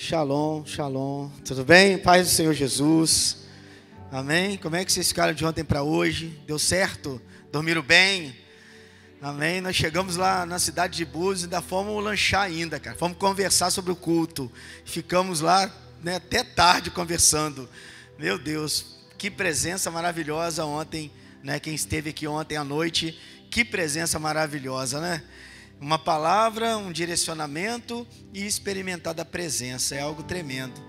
Shalom, shalom. Tudo bem? Paz do Senhor Jesus. Amém? Como é que vocês ficaram de ontem para hoje? Deu certo? Dormiram bem? Amém? Nós chegamos lá na cidade de Búzios e ainda fomos lanchar ainda, cara. Fomos conversar sobre o culto. Ficamos lá né, até tarde conversando. Meu Deus, que presença maravilhosa ontem, né? Quem esteve aqui ontem à noite, que presença maravilhosa, né? Uma palavra, um direcionamento e experimentar da presença, é algo tremendo.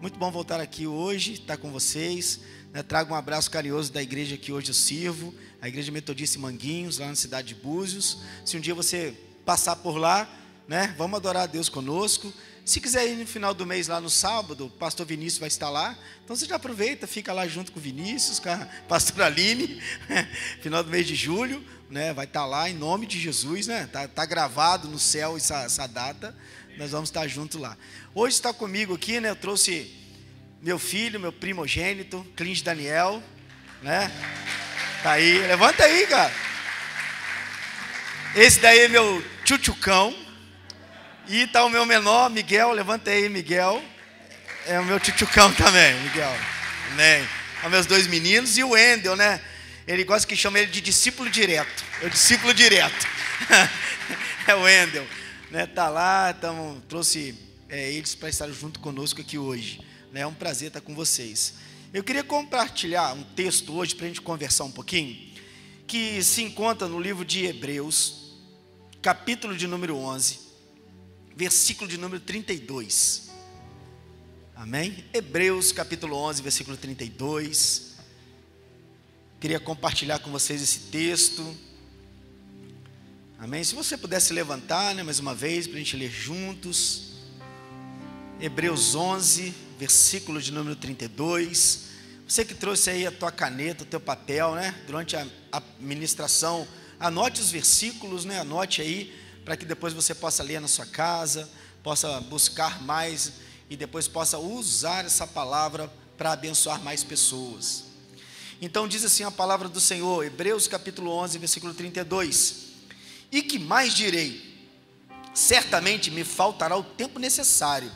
Muito bom voltar aqui hoje, estar com vocês. Né? Trago um abraço carinhoso da igreja que hoje eu sirvo, a Igreja Metodista Manguinhos, lá na cidade de Búzios. Se um dia você passar por lá, né? Vamos adorar a Deus conosco. Se quiser ir no final do mês lá no sábado, o pastor Vinícius vai estar lá. Então você já aproveita, fica lá junto com o Vinícius, com a pastora Aline, final do mês de julho, né? Vai estar lá em nome de Jesus, né? Tá, tá gravado no céu essa, essa data. Nós vamos estar junto lá. Hoje está comigo aqui, né? Eu trouxe meu filho, meu primogênito, Clint Daniel, né? Tá aí, levanta aí, cara. Esse daí é meu tchutchucão. E tá o meu menor, Miguel, levanta aí, Miguel. É o meu tchutchucão também, Miguel. Amém. Os meus dois meninos e o Wendel, né? Ele gosta que chama ele de discípulo direto. É o discípulo direto. é o Wendel. Né? Tá lá, tamo, trouxe é, eles para estar junto conosco aqui hoje. Né? É um prazer estar com vocês. Eu queria compartilhar um texto hoje para a gente conversar um pouquinho, que se encontra no livro de Hebreus, capítulo de número 11, versículo de número 32. Amém? Hebreus, capítulo 11, versículo 32. Queria compartilhar com vocês esse texto. Amém? Se você pudesse levantar, né, mais uma vez, para a gente ler juntos. Hebreus 11, versículo de número 32. Você que trouxe aí a tua caneta, o teu papel, né? Durante a, a ministração, anote os versículos, né? Anote aí, para que depois você possa ler na sua casa, possa buscar mais e depois possa usar essa palavra para abençoar mais pessoas. Então diz assim a palavra do Senhor, Hebreus capítulo 11, versículo 32. E que mais direi? Certamente me faltará o tempo necessário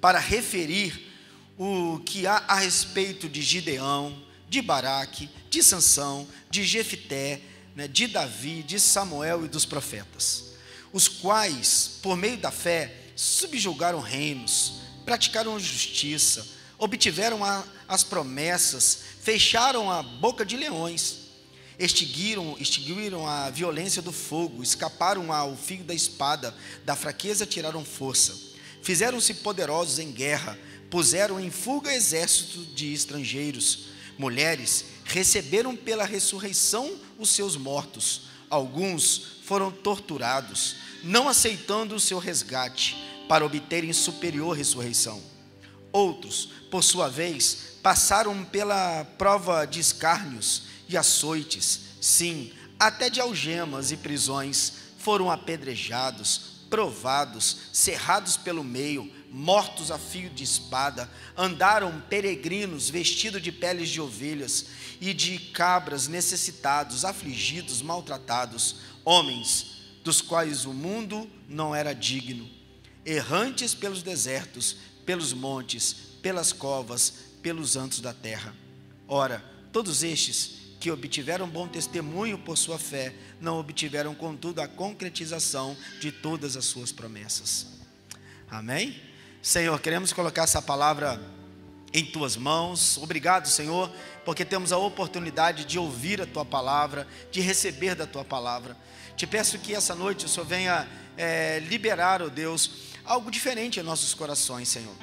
para referir o que há a respeito de Gideão, de Baraque, de Sansão, de Jefité, né, de Davi, de Samuel e dos profetas, os quais, por meio da fé, subjugaram reinos, praticaram justiça, obtiveram a, as promessas, fecharam a boca de leões, extinguiram, extinguiram a violência do fogo, escaparam ao fio da espada, da fraqueza tiraram força, fizeram-se poderosos em guerra, puseram em fuga exército de estrangeiros. Mulheres receberam pela ressurreição os seus mortos. Alguns foram torturados, não aceitando o seu resgate, para obterem superior ressurreição. Outros, por sua vez, passaram pela prova de escárnios e açoites, sim, até de algemas e prisões, foram apedrejados, provados, cerrados pelo meio, mortos a fio de espada, andaram peregrinos vestidos de peles de ovelhas e de cabras, necessitados, afligidos, maltratados, homens dos quais o mundo não era digno, errantes pelos desertos, pelos montes, pelas covas, pelos antos da terra. Ora, todos estes que obtiveram bom testemunho por sua fé, não obtiveram, contudo, a concretização de todas as suas promessas. Amém? Senhor, queremos colocar essa palavra em tuas mãos. Obrigado, Senhor, porque temos a oportunidade de ouvir a tua palavra, de receber da tua palavra. Te peço que essa noite o Senhor venha é, liberar, ó oh Deus, algo diferente em nossos corações, Senhor.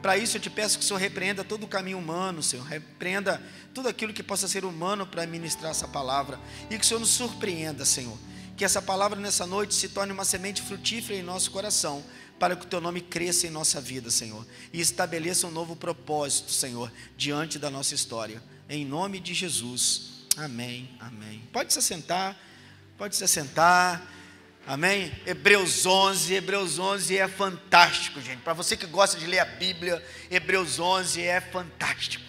Para isso eu te peço que o Senhor repreenda todo o caminho humano, Senhor, repreenda tudo aquilo que possa ser humano para ministrar essa palavra e que o Senhor nos surpreenda, Senhor. Que essa palavra nessa noite se torne uma semente frutífera em nosso coração para que o teu nome cresça em nossa vida, Senhor, e estabeleça um novo propósito, Senhor, diante da nossa história. Em nome de Jesus. Amém. Amém. Pode se assentar. Pode se assentar. Amém? Hebreus 11, Hebreus 11 é fantástico, gente. Para você que gosta de ler a Bíblia, Hebreus 11 é fantástico.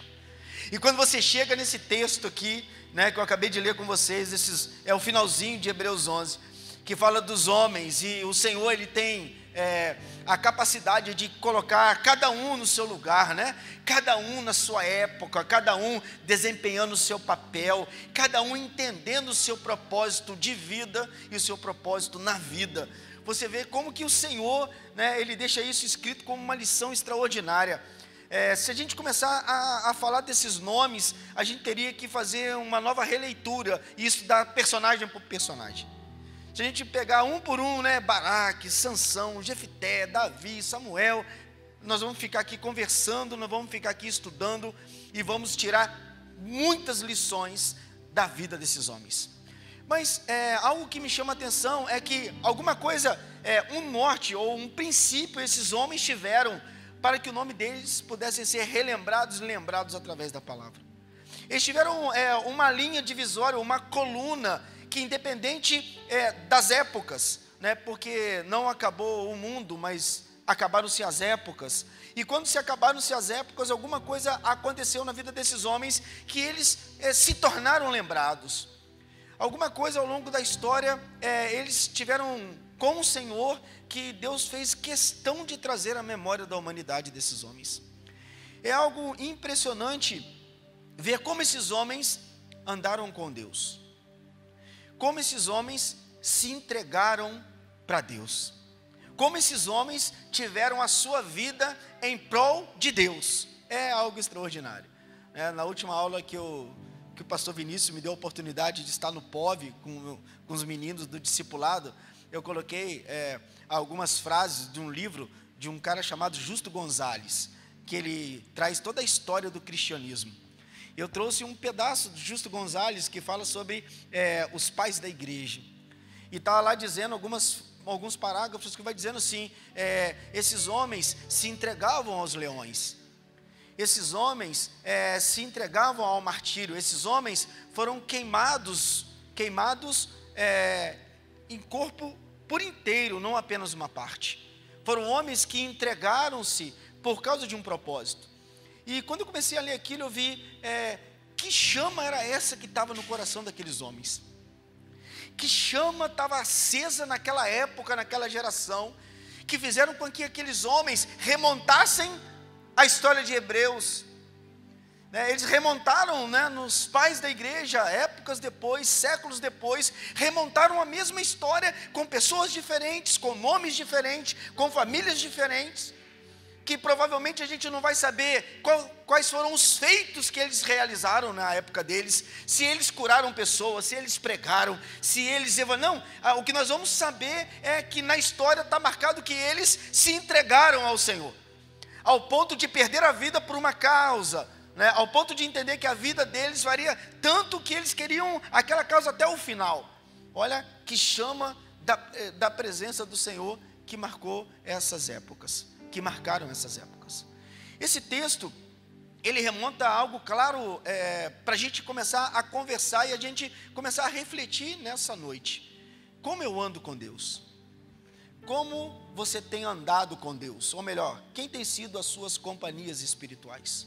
E quando você chega nesse texto aqui, né, que eu acabei de ler com vocês, esses, é o finalzinho de Hebreus 11, que fala dos homens e o Senhor ele tem é, a capacidade de colocar cada um no seu lugar, né? Cada um na sua época, cada um desempenhando o seu papel, cada um entendendo o seu propósito de vida e o seu propósito na vida. Você vê como que o Senhor, né, ele deixa isso escrito como uma lição extraordinária. É, se a gente começar a, a, falar desses nomes, a gente teria que fazer uma nova releitura e estudar personagem por personagem. Se a gente pegar um por um, né, Baraque, Sansão, Jefité, Davi, Samuel, nós vamos ficar aqui conversando, nós vamos ficar aqui estudando e vamos tirar muitas lições da vida desses homens. Mas é, algo que me chama a atenção é que alguma coisa, é, um norte ou um princípio esses homens tiveram para que o nome deles pudessem ser relembrados e lembrados através da palavra. Eles tiveram é, uma linha divisória, uma coluna, que independente é, das épocas, né, porque não acabou o mundo, mas acabaram-se as épocas. E quando se acabaram-se as épocas, alguma coisa aconteceu na vida desses homens que eles é, se tornaram lembrados. Alguma coisa ao longo da história, é, eles tiveram com o Senhor que Deus fez questão de trazer à memória da humanidade desses homens. É algo impressionante ver como esses homens andaram com Deus, como esses homens se entregaram para Deus, como esses homens tiveram a sua vida em prol de Deus. É algo extraordinário. É, na última aula que, eu, que o pastor Vinícius me deu a oportunidade de estar no POV com, com os meninos do discipulado, eu coloquei é, algumas frases de um livro de um cara chamado Justo Gonzalez, que ele traz toda a história do cristianismo. Eu trouxe um pedaço de Justo Gonzalez que fala sobre é, os pais da igreja. E estava lá dizendo algumas, alguns parágrafos que vai dizendo assim: é, esses homens se entregavam aos leões. Esses homens é, se entregavam ao martírio. Esses homens foram queimados, queimados é, em corpo por inteiro, não apenas uma parte. Foram homens que entregaram-se por causa de um propósito. E quando eu comecei a ler aquilo, eu vi é, que chama era essa que estava no coração daqueles homens. Que chama estava acesa naquela época, naquela geração, que fizeram com que aqueles homens remontassem a história de Hebreus, né, eles remontaram né, nos pais da igreja, épocas depois, séculos depois, remontaram a mesma história com pessoas diferentes, com nomes diferentes, com famílias diferentes, que provavelmente a gente não vai saber qual, quais foram os feitos que eles realizaram na época deles, se eles curaram pessoas, se eles pregaram, se eles. Não, o que nós vamos saber é que na história está marcado que eles se entregaram ao Senhor, ao ponto de perder a vida por uma causa né, ao ponto de entender que a vida deles varia tanto que eles queriam aquela causa até o final. Olha que chama da, eh, da presença do Senhor que marcou essas épocas, que marcaram essas épocas. Esse texto, ele remonta a algo claro é, para a gente começar a conversar e a gente começar a refletir nessa noite. Como eu ando com Deus? Como você tem andado com Deus? Ou melhor, quem tem sido as suas companhias espirituais?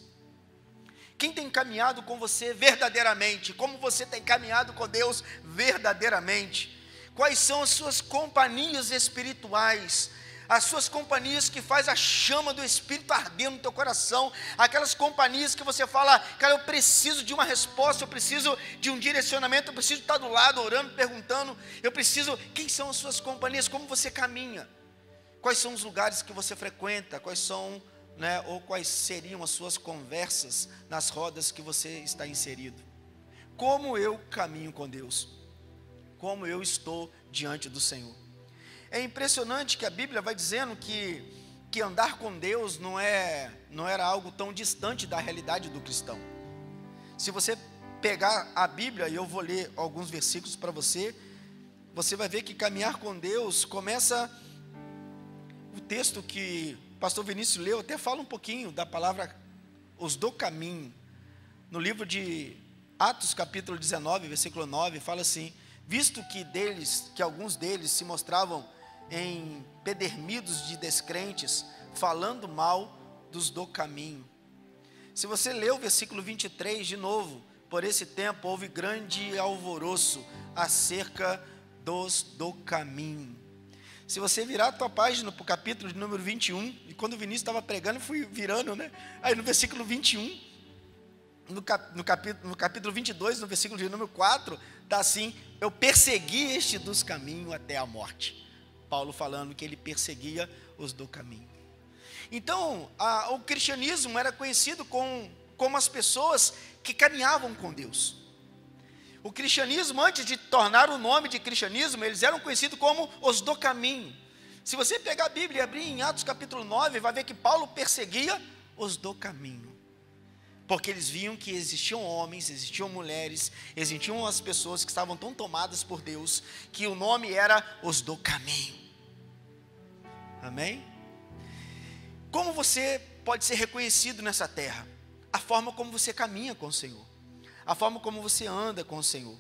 Quem tem caminhado com você verdadeiramente? Como você tem caminhado com Deus verdadeiramente? Quais são as suas companhias espirituais? As suas companhias que faz a chama do Espírito arder no teu coração, aquelas companhias que você fala, cara, eu preciso de uma resposta, eu preciso de um direcionamento, eu preciso estar do lado orando, perguntando, eu preciso. Quem são as suas companhias? Como você caminha? Quais são os lugares que você frequenta? Quais são né, ou quais seriam as suas conversas nas rodas que você está inserido. Como eu caminho com Deus? Como eu estou diante do Senhor? É impressionante que a Bíblia vai dizendo que, que andar com Deus não, é, não era algo tão distante da realidade do cristão. Se você pegar a Bíblia, e eu vou ler alguns versículos para você, você vai ver que caminhar com Deus começa o texto que pastor Vinícius leu, até fala um pouquinho da palavra os do caminho. No livro de Atos, capítulo 19, versículo 9, fala assim: Visto que deles, que alguns deles se mostravam em pedermidos de descrentes, falando mal dos do caminho. Se você ler o versículo 23 de novo, por esse tempo houve grande alvoroço acerca dos do caminho. Se você virar a tua página para o capítulo de número 21, e quando o Vinícius estava pregando, fui virando, né? Aí no versículo 21, no, cap, no, capítulo, no capítulo 22, no versículo de número 4, está assim: Eu persegui este dos caminhos até a morte. Paulo falando que ele perseguia os do caminho. Então, a, o cristianismo era conhecido com, como as pessoas que caminhavam com Deus. O cristianismo, antes de tornar o nome de cristianismo, eles eram conhecidos como os do caminho. Se você pegar a Bíblia e abrir em Atos capítulo 9, vai ver que Paulo perseguia os do caminho. Porque eles viam que existiam homens, existiam mulheres, existiam as pessoas que estavam tão tomadas por Deus, que o nome era os do caminho. Amém? Como você pode ser reconhecido nessa terra? A forma como você caminha com o Senhor a forma como você anda com o Senhor.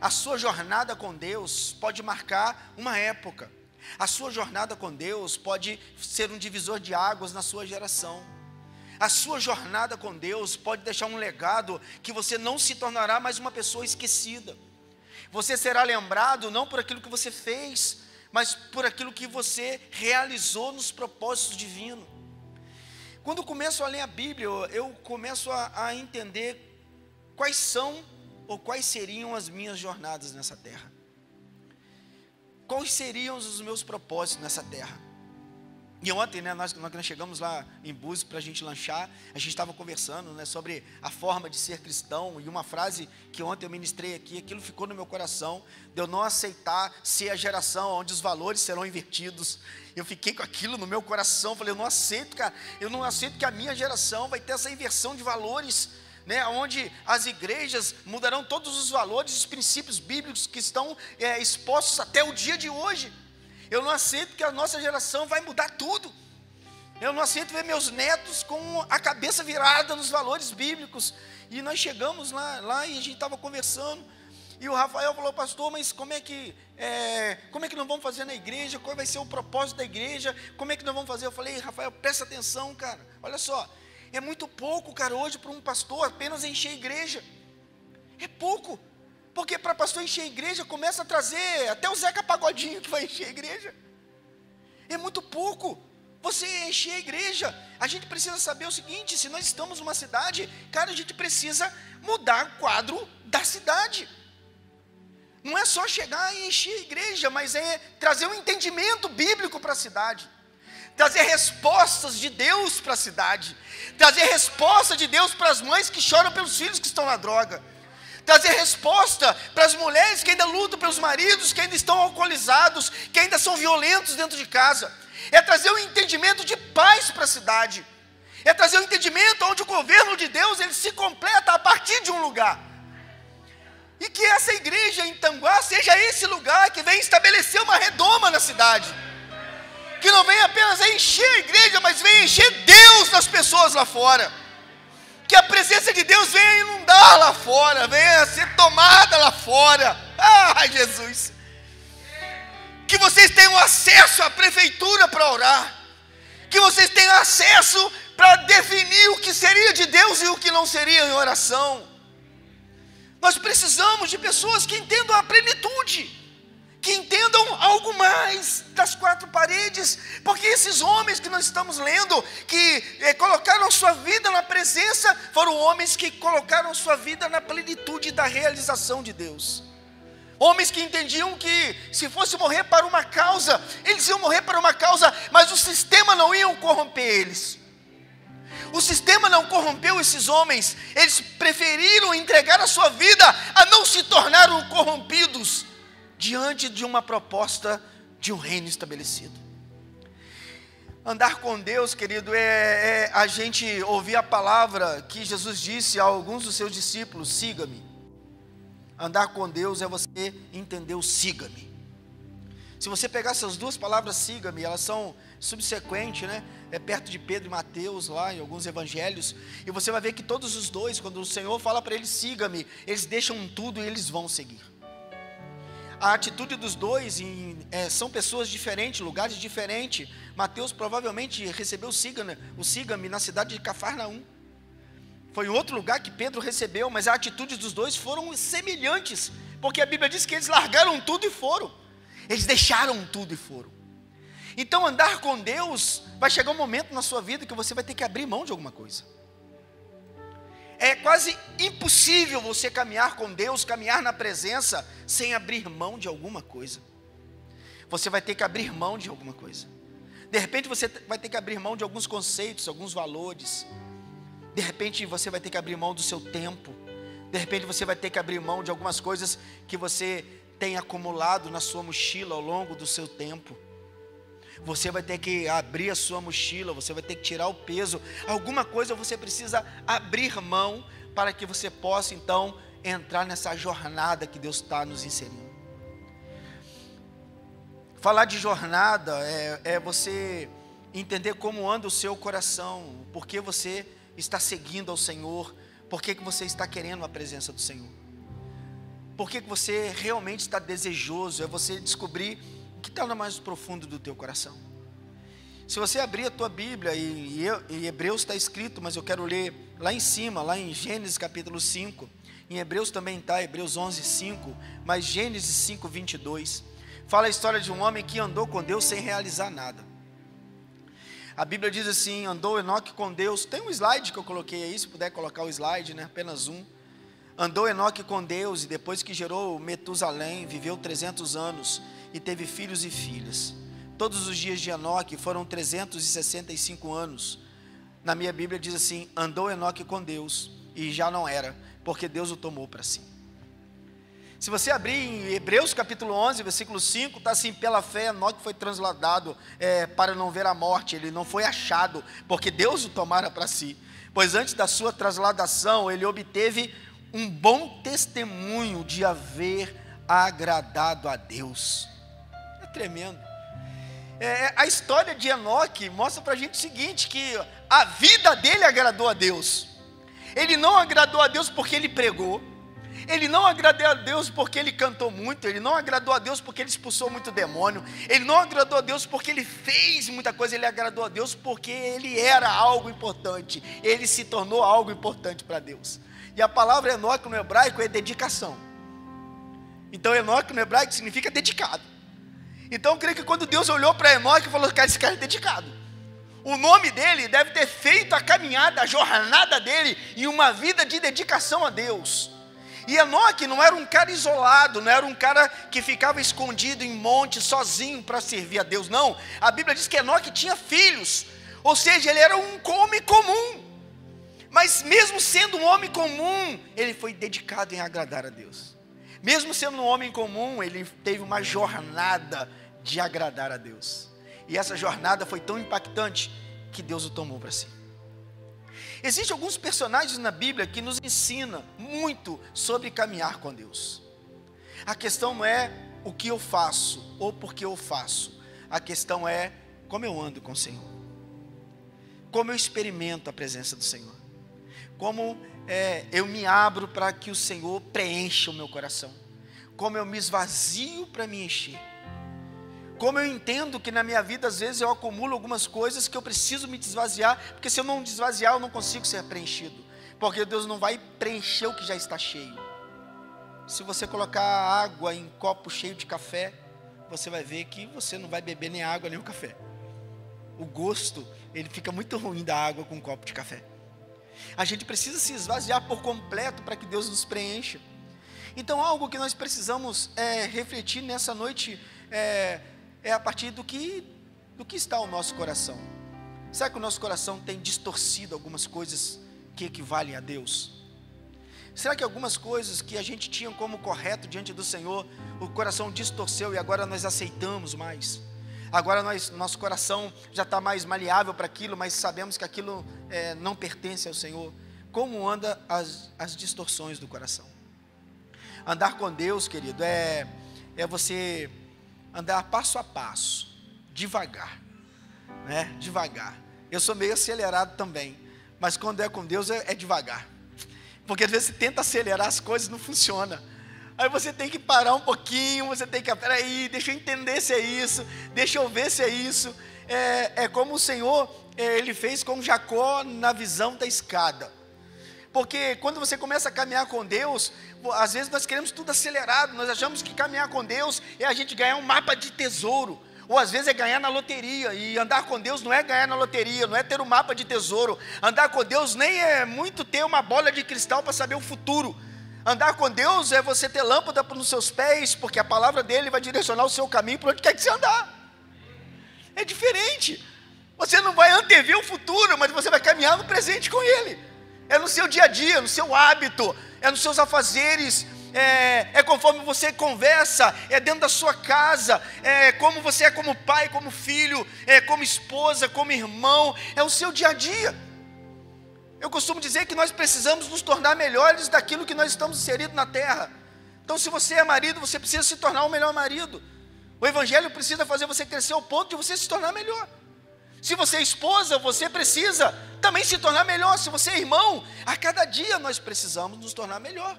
A sua jornada com Deus pode marcar uma época. A sua jornada com Deus pode ser um divisor de águas na sua geração. A sua jornada com Deus pode deixar um legado que você não se tornará mais uma pessoa esquecida. Você será lembrado não por aquilo que você fez, mas por aquilo que você realizou nos propósitos divinos. Quando começo a ler a Bíblia, eu começo a, a entender quais são ou quais seriam as minhas jornadas nessa terra? Quais seriam os meus propósitos nessa terra? E ontem, né, nós, nós chegamos lá em Búzios para a gente lanchar, a gente estava conversando né, sobre a forma de ser cristão, e uma frase que ontem eu ministrei aqui, aquilo ficou no meu coração, de eu não aceitar ser a geração onde os valores serão invertidos. Eu fiquei com aquilo no meu coração, falei, eu não aceito, cara, eu não aceito que a minha geração vai ter essa inversão de valores né, onde as igrejas mudarão todos os valores, os princípios bíblicos que estão é, expostos até o dia de hoje. Eu não aceito que a nossa geração vai mudar tudo. Eu não aceito ver meus netos com a cabeça virada nos valores bíblicos. E nós chegamos lá, lá e a gente estava conversando. E o Rafael falou, pastor, mas como é que é, como é que nós vamos fazer na igreja? Qual vai ser o propósito da igreja? Como é que nós vamos fazer? Eu falei, Rafael, presta atenção, cara. Olha só, é muito pouco, cara, hoje para um pastor apenas encher a igreja. É pouco. Porque para pastor encher a igreja, começa a trazer até o Zeca Pagodinho que vai encher a igreja. É muito pouco. Você encher a igreja. A gente precisa saber o seguinte: se nós estamos numa cidade, cara, a gente precisa mudar o quadro da cidade. Não é só chegar e encher a igreja, mas é trazer um entendimento bíblico para a cidade trazer respostas de Deus para a cidade, trazer resposta de Deus para as mães que choram pelos filhos que estão na droga, trazer resposta para as mulheres que ainda lutam pelos maridos, que ainda estão alcoolizados, que ainda são violentos dentro de casa, é trazer um entendimento de paz para a cidade, é trazer um entendimento onde o governo de Deus ele se completa a partir de um lugar. E que essa igreja em Tanguá seja esse lugar que vem estabelecer uma redoma na cidade que não vem apenas encher a igreja, mas vem encher Deus nas pessoas lá fora. Que a presença de Deus venha inundar lá fora, venha ser tomada lá fora. Ah, Jesus! Que vocês tenham acesso à prefeitura para orar. Que vocês tenham acesso para definir o que seria de Deus e o que não seria em oração. Nós precisamos de pessoas que entendam a plenitude que entendam algo mais das quatro paredes, porque esses homens que nós estamos lendo, que eh, colocaram sua vida na presença, foram homens que colocaram sua vida na plenitude da realização de Deus. Homens que entendiam que se fosse morrer para uma causa, eles iam morrer para uma causa, mas o sistema não ia corromper eles. O sistema não corrompeu esses homens, eles preferiram entregar a sua vida a não se tornaram corrompidos diante de uma proposta de um reino estabelecido. Andar com Deus, querido, é, é, a gente ouvir a palavra que Jesus disse a alguns dos seus discípulos: siga-me. Andar com Deus é você entender o siga-me. Se você pegar essas duas palavras, siga-me, elas são subsequentes, né? É perto de Pedro e Mateus, lá em alguns evangelhos. E você vai ver que todos os dois, quando o Senhor fala para eles, siga-me, eles deixam tudo e eles vão seguir a atitude dos dois em, é, são pessoas diferentes, lugares diferentes. Mateus provavelmente recebeu o Sígame, o Sígame na cidade de Cafarnaum. Foi outro lugar que Pedro recebeu, mas a atitude dos dois foram semelhantes, porque a Bíblia diz que eles largaram tudo e foram. Eles deixaram tudo e foram. Então, andar com Deus, vai chegar um momento na sua vida que você vai ter que abrir mão de alguma coisa. É quase impossível você caminhar com Deus, caminhar na presença, sem abrir mão de alguma coisa. Você vai ter que abrir mão de alguma coisa. De repente você vai ter que abrir mão de alguns conceitos, alguns valores. De repente você vai ter que abrir mão do seu tempo. De repente você vai ter que abrir mão de algumas coisas que você tem acumulado na sua mochila ao longo do seu tempo. Você vai ter que abrir a sua mochila, você vai ter que tirar o peso. Alguma coisa você precisa abrir mão para que você possa então entrar nessa jornada que Deus está nos inserindo. Falar de jornada é, é você entender como anda o seu coração, por que você está seguindo ao Senhor, por que, que você está querendo a presença do Senhor. Por que, que você realmente está desejoso, é você descobrir que está no mais profundo do teu coração? Se você abrir a tua Bíblia, e, e Hebreus está escrito, mas eu quero ler lá em cima, lá em Gênesis capítulo 5, em Hebreus também está, Hebreus 11, 5, mas Gênesis 5, 22, fala a história de um homem que andou com Deus sem realizar nada. A Bíblia diz assim: andou Enoque com Deus. Tem um slide que eu coloquei aí, se puder colocar o slide, né? apenas um. Andou Enoque com Deus e depois que gerou Metusalém, viveu 300 anos e teve filhos e filhas. Todos os dias de Enoque foram 365 anos. Na minha Bíblia diz assim: andou Enoque com Deus e já não era, porque Deus o tomou para si. Se você abrir em Hebreus capítulo 11, versículo 5, está assim: pela fé, Enoque foi transladado é, para não ver a morte, ele não foi achado, porque Deus o tomara para si. Pois antes da sua transladação, ele obteve um bom testemunho de haver agradado a Deus. É tremendo. É, a história de Enoque mostra para a gente o seguinte: que a vida dele agradou a Deus. Ele não agradou a Deus porque ele pregou. Ele não agradou a Deus porque ele cantou muito, ele não agradou a Deus porque ele expulsou muito demônio, ele não agradou a Deus porque ele fez muita coisa, ele agradou a Deus porque ele era algo importante, ele se tornou algo importante para Deus. E a palavra Enoque no hebraico é dedicação. Então Enoque no hebraico significa dedicado. Então eu creio que quando Deus olhou para Enoque e falou, cara, esse cara é dedicado. O nome dele deve ter feito a caminhada, a jornada dele em uma vida de dedicação a Deus. E Enoque não era um cara isolado, não era um cara que ficava escondido em monte sozinho para servir a Deus, não. A Bíblia diz que Enoque tinha filhos, ou seja, ele era um homem comum. Mas mesmo sendo um homem comum, ele foi dedicado em agradar a Deus. Mesmo sendo um homem comum, ele teve uma jornada de agradar a Deus. E essa jornada foi tão impactante que Deus o tomou para si. Existem alguns personagens na Bíblia que nos ensinam muito sobre caminhar com Deus. A questão não é o que eu faço ou por que eu faço. A questão é como eu ando com o Senhor. Como eu experimento a presença do Senhor. Como é, eu me abro para que o Senhor preencha o meu coração. Como eu me esvazio para me encher como eu entendo que na minha vida, às vezes, eu acumulo algumas coisas que eu preciso me desvaziar, porque se eu não desvaziar, eu não consigo ser preenchido. Porque Deus não vai preencher o que já está cheio. Se você colocar água em copo cheio de café, você vai ver que você não vai beber nem água nem o café. O gosto, ele fica muito ruim da água com um copo de café. A gente precisa se esvaziar por completo para que Deus nos preencha. Então, algo que nós precisamos é, refletir nessa noite é, é a partir do que, do que está o nosso coração. Será que o nosso coração tem distorcido algumas coisas que equivalem a Deus? Será que algumas coisas que a gente tinha como correto diante do Senhor, o coração distorceu e agora nós aceitamos mais? Agora nós, nosso coração já está mais maleável para aquilo, mas sabemos que aquilo é, não pertence ao Senhor. Como anda as, as distorções do coração? Andar com Deus, querido, é, é você andar passo a passo, devagar, né? Devagar. Eu sou meio acelerado também, mas quando é com Deus é, é devagar. Porque às vezes você tenta acelerar as coisas não funciona. Aí você tem que parar um pouquinho, você tem que, peraí, deixa eu entender se é isso, deixa eu ver se é isso. É, é como o Senhor, é, Ele fez com Jacó na visão da escada. Porque quando você começa a caminhar com Deus, às vezes nós queremos tudo acelerado, nós achamos que caminhar com Deus é a gente ganhar um mapa de tesouro, ou às vezes é ganhar na loteria. E andar com Deus não é ganhar na loteria, não é ter um mapa de tesouro. Andar com Deus nem é muito ter uma bola de cristal para saber o futuro. Andar com Deus é você ter lâmpada nos seus pés, porque a palavra dele vai direcionar o seu caminho para onde quer que você andar. É diferente. Você não vai antever o futuro, mas você vai caminhar no presente com ele. É no seu dia a dia, no seu hábito, é nos seus afazeres, é, é, conforme você conversa, é dentro da sua casa, é como você é como pai, como filho, é como esposa, como irmão, é o seu dia a dia. Eu costumo dizer que nós precisamos nos tornar melhores daquilo que nós estamos inseridos na terra. Então, se você é marido, você precisa se tornar um melhor marido. O Evangelho precisa fazer você crescer ao ponto de você se tornar melhor. Se você é esposa, você precisa também se tornar melhor. Se você é irmão, a cada dia nós precisamos nos tornar melhor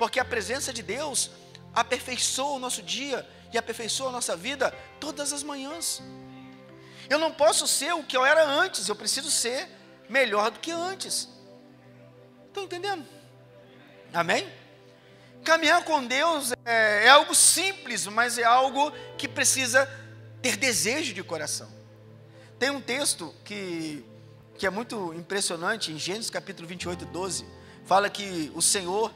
porque a presença de Deus aperfeiçoa o nosso dia e aperfeiçoa a nossa vida todas as manhãs. Eu não posso ser o que eu era antes, eu preciso ser melhor do que antes. Estão entendendo? Amém? Caminhar com Deus é, é, algo simples, mas é algo que precisa ter desejo de coração. Tem um texto que, que é muito impressionante, em Gênesis capítulo 28, 12, fala que o Senhor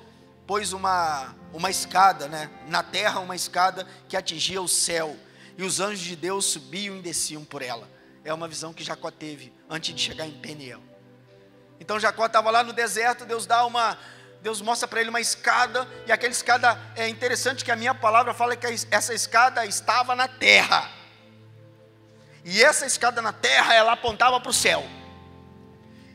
pôs uma, uma escada, né? na terra uma escada que atingia o céu, e os anjos de Deus subiam e desciam por ela. É uma visão que Jacó teve antes de chegar em Peniel. Então Jacó estava lá no deserto, Deus dá uma, Deus mostra para ele uma escada, e aquela escada é interessante que a minha palavra fala que essa escada estava na terra. E essa escada na terra, ela apontava para o céu.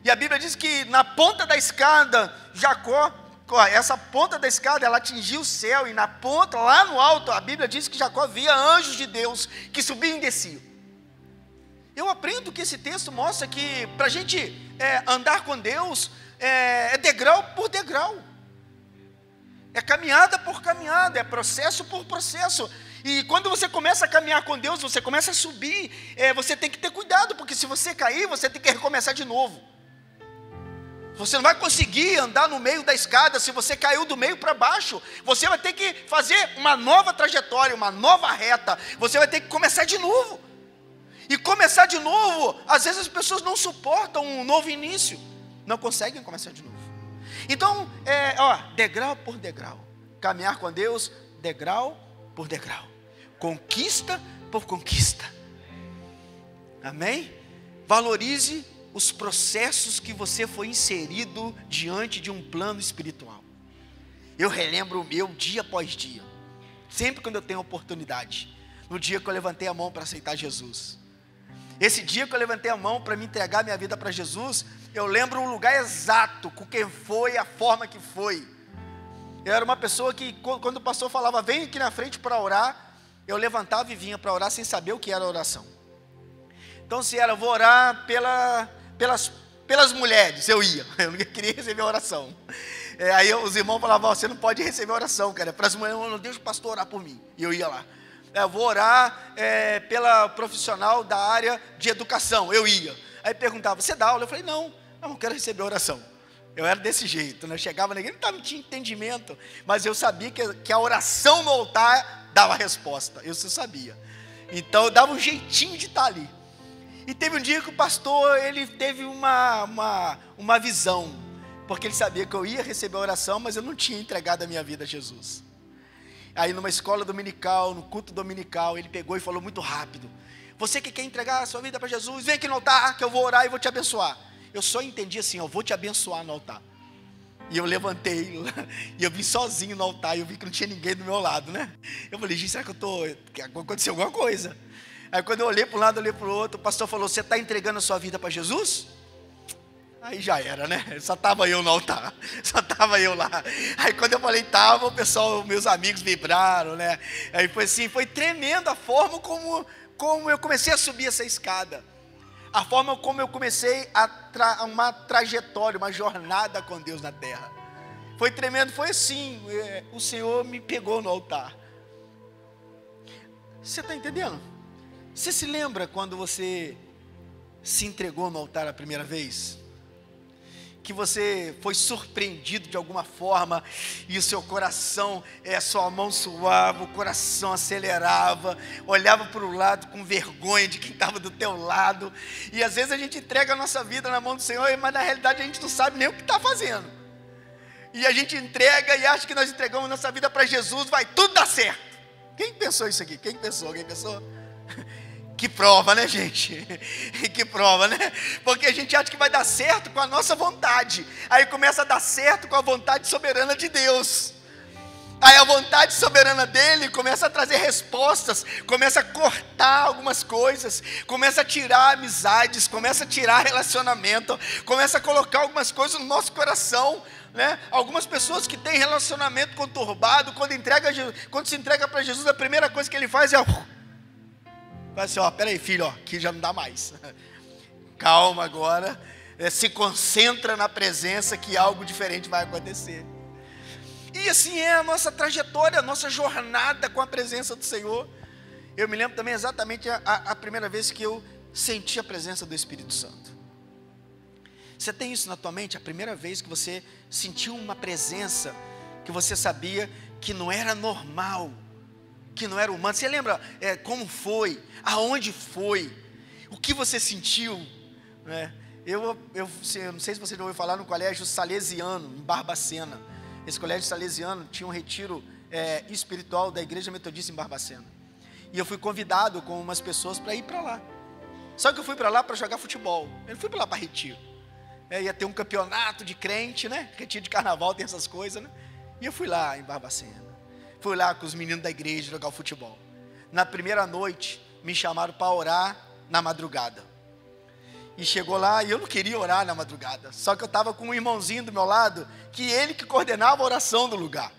E a Bíblia diz que na ponta da escada, Jacó essa ponta da escada, ela atingia o céu, e na ponta, lá no alto, a Bíblia diz que Jacó via anjos de Deus que subiam e desciam. Eu aprendo que esse texto mostra que para a gente é, andar com Deus é, é degrau por degrau, é caminhada por caminhada, é processo por processo. E quando você começa a caminhar com Deus, você começa a subir, é, você tem que ter cuidado, porque se você cair, você tem que recomeçar de novo. Você não vai conseguir andar no meio da escada se você caiu do meio para baixo. Você vai ter que fazer uma nova trajetória, uma nova reta. Você vai ter que começar de novo. E começar de novo, às vezes as pessoas não suportam um novo início, não conseguem começar de novo. Então, é, ó, degrau por degrau, caminhar com Deus, degrau por degrau, conquista por conquista. Amém? Valorize os processos que você foi inserido diante de um plano espiritual. Eu relembro o meu dia após dia, sempre quando eu tenho oportunidade. No dia que eu levantei a mão para aceitar Jesus. Esse dia que eu levantei a mão para me entregar minha vida para Jesus, eu lembro o lugar exato, com quem foi, a forma que foi. Eu era uma pessoa que, quando o pastor falava, vem aqui na frente para orar, eu levantava e vinha para orar sem saber o que era oração. Então, se era, vou orar pela, pelas, pelas mulheres, eu ia, eu não queria receber oração. É, aí os irmãos falavam, você não pode receber oração, cara, para as mulheres, não, deixa o pastor orar por mim, e eu ia lá. É, vou orar é, pela profissional da área de educação, eu ia. Aí perguntava, você dá aula? Eu falei, não, eu não quero receber oração. Eu era desse jeito, né? eu chegava na igreja, não tinha entendimento, mas eu sabia que, que a oração no altar dava resposta, eu sabia. Então eu dava um jeitinho de estar ali. E teve um dia que o pastor, ele teve uma, uma, uma visão, porque ele sabia que eu ia receber a oração, mas eu não tinha entregado a minha vida a Jesus. Aí numa escola dominical, no culto dominical, ele pegou e falou muito rápido: Você que quer entregar a sua vida para Jesus, vem aqui no altar que eu vou orar e vou te abençoar. Eu só entendi assim: Eu vou te abençoar no altar. E eu levantei, e eu vim sozinho no altar, e eu vi que não tinha ninguém do meu lado, né? Eu falei, gente, será que eu tô. Aconteceu alguma coisa? Aí quando eu olhei para um lado, olhei para o outro, o pastor falou: Você está entregando a sua vida para Jesus? Aí já era, né? Só estava eu no altar, só estava eu lá. Aí quando eu falei estava, o pessoal, meus amigos vibraram, né? Aí foi assim, foi tremenda a forma como, como eu comecei a subir essa escada. A forma como eu comecei a tra uma trajetória, uma jornada com Deus na terra. Foi tremendo, foi assim, é, o Senhor me pegou no altar. Você está entendendo? Você se lembra quando você se entregou no altar a primeira vez? Que você foi surpreendido de alguma forma e o seu coração, é, sua mão suava, o coração acelerava, olhava para o lado com vergonha de quem estava do teu lado. E às vezes a gente entrega a nossa vida na mão do Senhor, mas na realidade a gente não sabe nem o que está fazendo. E a gente entrega e acha que nós entregamos nossa vida para Jesus, vai tudo dar certo. Quem pensou isso aqui? Quem pensou? Alguém pensou? Que prova, né, gente? que prova, né? Porque a gente acha que vai dar certo com a nossa vontade. Aí começa a dar certo com a vontade soberana de Deus. Aí a vontade soberana dele começa a trazer respostas, começa a cortar algumas coisas, começa a tirar amizades, começa a tirar relacionamento, começa a colocar algumas coisas no nosso coração. Né? Algumas pessoas que têm relacionamento conturbado, quando, entrega, quando se entrega para Jesus, a primeira coisa que ele faz é Vai assim, ó, peraí, filho, ó, aqui já não dá mais. Calma agora. É, se concentra na presença que algo diferente vai acontecer. E assim é a nossa trajetória, a nossa jornada com a presença do Senhor. Eu me lembro também exatamente a, a primeira vez que eu senti a presença do Espírito Santo. Você tem isso na tua mente? A primeira vez que você sentiu uma presença que você sabia que não era normal, que não era humano. Você lembra é, como foi? Aonde foi? O que você sentiu? Né? Eu, eu, eu, não sei se você já ouviu falar no colégio salesiano, em Barbacena. Esse colégio salesiano tinha um retiro é, espiritual da Igreja Metodista em Barbacena. E eu fui convidado com umas pessoas para ir para lá. Só que eu fui para lá para jogar futebol. Eu não fui para lá para retiro. É, ia ter um campeonato de crente, né? Retiro de carnaval tem essas coisas, né? E eu fui lá em Barbacena. Fui lá com os meninos da igreja jogar futebol. Na primeira noite, me chamaram para orar na madrugada. E chegou lá e eu não queria orar na madrugada. Só que eu estava com um irmãozinho do meu lado, que ele que coordenava a oração do lugar.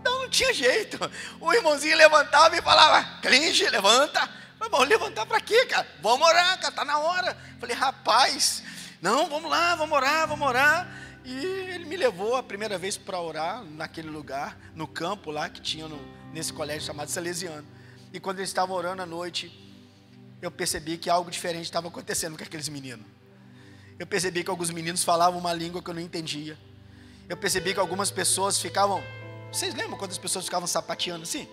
Então não tinha jeito. O irmãozinho levantava e falava: Clinge, levanta. Falei, vamos levantar para quê, cara? Vamos orar, cara, tá na hora. Falei, rapaz, não, vamos lá, vamos orar, vamos orar. E ele me levou a primeira vez para orar naquele lugar, no campo lá que tinha no, nesse colégio chamado Salesiano. E quando ele estava orando à noite, eu percebi que algo diferente estava acontecendo com aqueles meninos. Eu percebi que alguns meninos falavam uma língua que eu não entendia. Eu percebi que algumas pessoas ficavam. Vocês lembram quando as pessoas ficavam sapateando assim?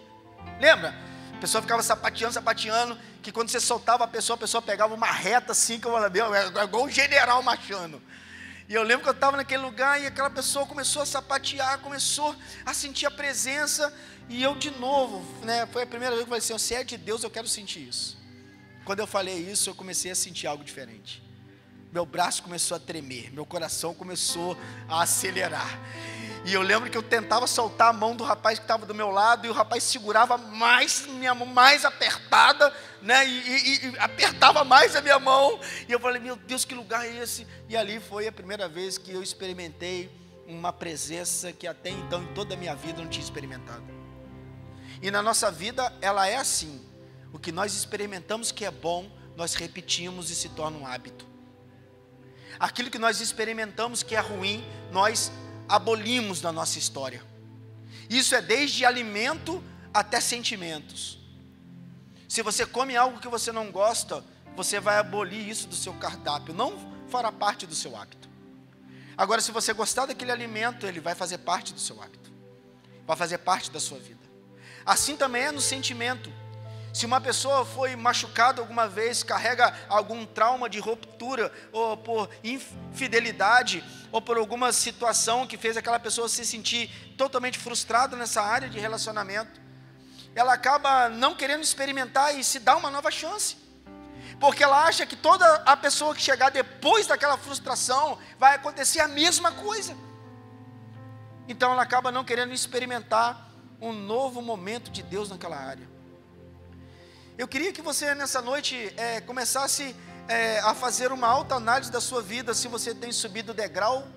Lembra? A pessoa ficava sapateando, sapateando, que quando você soltava a pessoa, a pessoa pegava uma reta assim, que eu falei, é igual o general machando. E eu lembro que eu estava naquele lugar e aquela pessoa começou a sapatear, começou a sentir a presença. E eu de novo, né, foi a primeira vez que eu falei assim, se é de Deus, eu quero sentir isso. Quando eu falei isso, eu comecei a sentir algo diferente. Meu braço começou a tremer, meu coração começou a acelerar. E eu lembro que eu tentava soltar a mão do rapaz que estava do meu lado e o rapaz segurava mais minha mão mais apertada, né? E, e, e, apertava mais a minha mão. E eu falei, meu Deus, que lugar é esse? E ali foi a primeira vez que eu experimentei uma presença que até então em toda a minha vida eu não tinha experimentado. E na nossa vida ela é assim. O que nós experimentamos que é bom, nós repetimos e se torna um hábito. Aquilo que nós experimentamos que é ruim, nós abolimos na nossa história. Isso é desde alimento até sentimentos. Se você come algo que você não gosta, você vai abolir isso do seu cardápio, não fará parte do seu hábito. Agora, se você gostar daquele alimento, ele vai fazer parte do seu hábito, vai fazer parte da sua vida. Assim também é no sentimento. Se uma pessoa foi machucada alguma vez, carrega algum trauma de ruptura, ou por infidelidade, ou por alguma situação que fez aquela pessoa se sentir totalmente frustrada nessa área de relacionamento, ela acaba não querendo experimentar e se dá uma nova chance. Porque ela acha que toda a pessoa que chegar depois daquela frustração vai acontecer a mesma coisa. Então ela acaba não querendo experimentar um novo momento de Deus naquela área. Eu queria que você nessa noite é, começasse é, a fazer uma alta análise da sua vida, se você tem subido degrau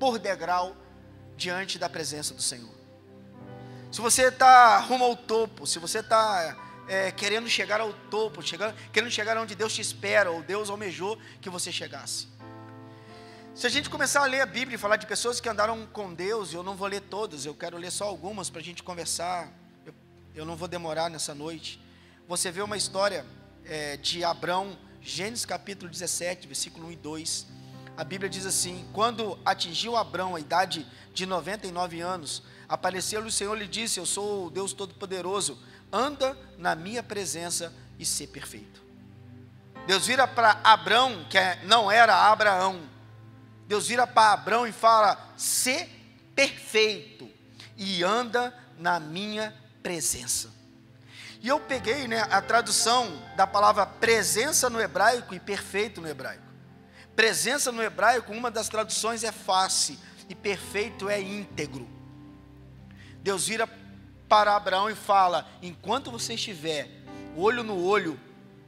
por degrau diante da presença do Senhor. Se você está rumo ao topo, se você está é, querendo chegar ao topo, chegando, querendo chegar onde Deus te espera, ou Deus almejou que você chegasse. Se a gente começar a ler a Bíblia e falar de pessoas que andaram com Deus, eu não vou ler todas, eu quero ler só algumas para a gente conversar. Eu, eu não vou demorar nessa noite você vê uma história é, de Abrão, Gênesis capítulo 17, versículo 1 e 2. a Bíblia diz assim: quando atingiu Abrão a idade de 99 anos, apareceu-lhe o Senhor e lhe disse: Eu sou o Deus Todo-Poderoso, anda na minha presença e ser perfeito. Deus vira para Abrão, que é, não era Abraão, Deus vira para Abrão e fala: ser perfeito e anda na minha presença. E eu peguei né, a tradução da palavra presença no hebraico e perfeito no hebraico. Presença no hebraico, uma das traduções é face e perfeito é íntegro. Deus vira para Abraão e fala: enquanto você estiver olho no olho,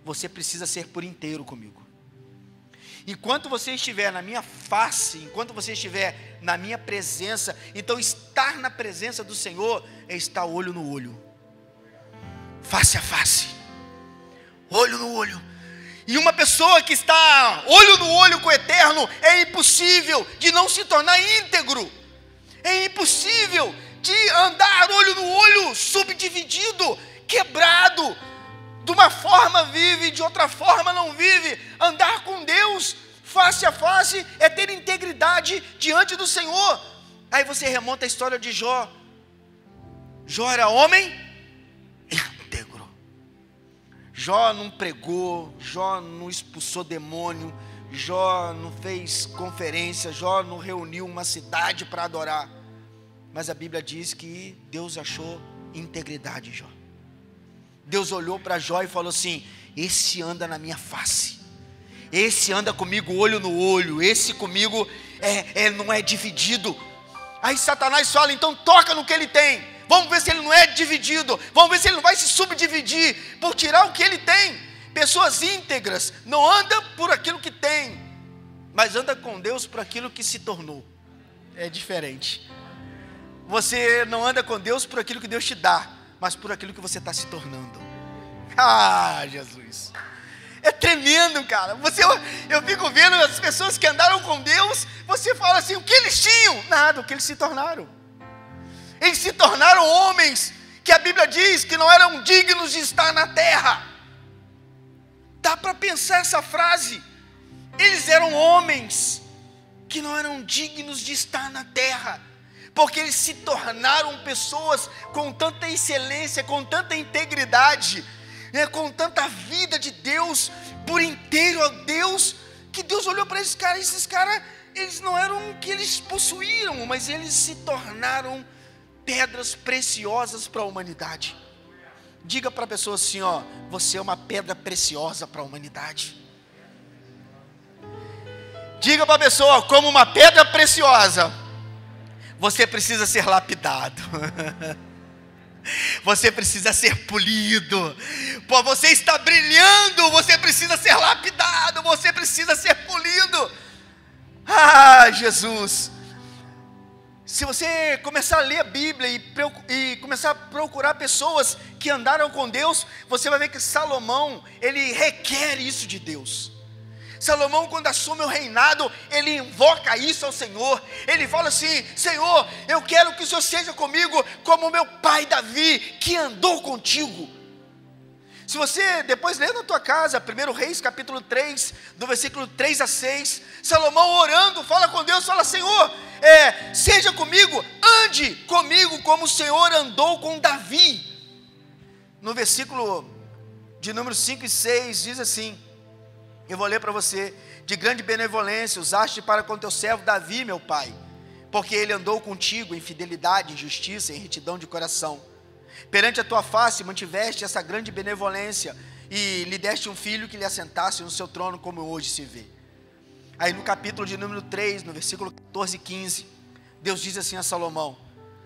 você precisa ser por inteiro comigo. Enquanto você estiver na minha face, enquanto você estiver na minha presença, então estar na presença do Senhor é estar olho no olho, face a face, olho no olho. E uma pessoa que está olho no olho com o eterno, é impossível de não se tornar íntegro, é impossível de andar olho no olho, subdividido, quebrado, de uma forma vive, de outra forma não vive. Andar com Deus face a face é ter integridade diante do Senhor. Aí você remonta a história de Jó. Jó era homem. Jó não pregou, Jó não expulsou demônio, Jó não fez conferência, Jó não reuniu uma cidade para adorar. Mas a Bíblia diz que Deus achou integridade em Jó. Deus olhou para Jó e falou assim: Esse anda na minha face, esse anda comigo olho no olho, esse comigo é, é, não é dividido. Aí Satanás fala: Então toca no que ele tem, vamos ver se ele não é dividido, vamos ver se ele não vai se subdividir por tirar o que ele tem. Pessoas íntegras não andam por aquilo que tem, mas anda com Deus por aquilo que se tornou. É diferente. Você não anda com Deus por aquilo que Deus te dá, mas por aquilo que você está se tornando. Ah, Jesus. É tremendo, cara. Você, eu, eu fico vendo as pessoas que andaram com Deus, você fala assim: o que eles tinham? Nada, o que eles se tornaram. Eles se tornaram homens que a Bíblia diz que não eram dignos de estar na terra. Dá para pensar essa frase. Eles eram homens que não eram dignos de estar na terra porque eles se tornaram pessoas com tanta excelência, com tanta integridade, né, com tanta vida de Deus por inteiro a Deus, que Deus olhou para esses caras, esses caras, eles não eram o que eles possuíram, mas eles se tornaram pedras preciosas para a humanidade. Diga para a pessoa assim, ó, você é uma pedra preciosa para a humanidade. Diga para a pessoa, como uma pedra preciosa, você precisa ser lapidado. Você precisa ser polido. Pô, você está brilhando, você precisa ser lapidado, você precisa ser polido. Ah, Jesus. Se você começar a ler a Bíblia e, e, começar a procurar pessoas que andaram com Deus, você vai ver que Salomão, ele requer isso de Deus. Salomão, quando assume o reinado, ele invoca isso ao Senhor. Ele fala assim: Senhor, eu quero que o Senhor seja comigo como meu pai Davi, que andou contigo. Se você depois lê na tua casa, 1 Reis capítulo 3, do versículo 3 a 6, Salomão orando, fala com Deus, fala: Senhor, é, seja comigo, ande comigo como o Senhor andou com Davi. No versículo de número 5 e 6 diz assim: eu vou ler para você. De grande benevolência usaste para com teu servo Davi, meu pai, porque ele andou contigo em fidelidade, em justiça, em retidão de coração. Perante a tua face mantiveste essa grande benevolência e lhe deste um filho que lhe assentasse no seu trono, como hoje se vê. Aí no capítulo de número 3, no versículo 14 e 15, Deus diz assim a Salomão: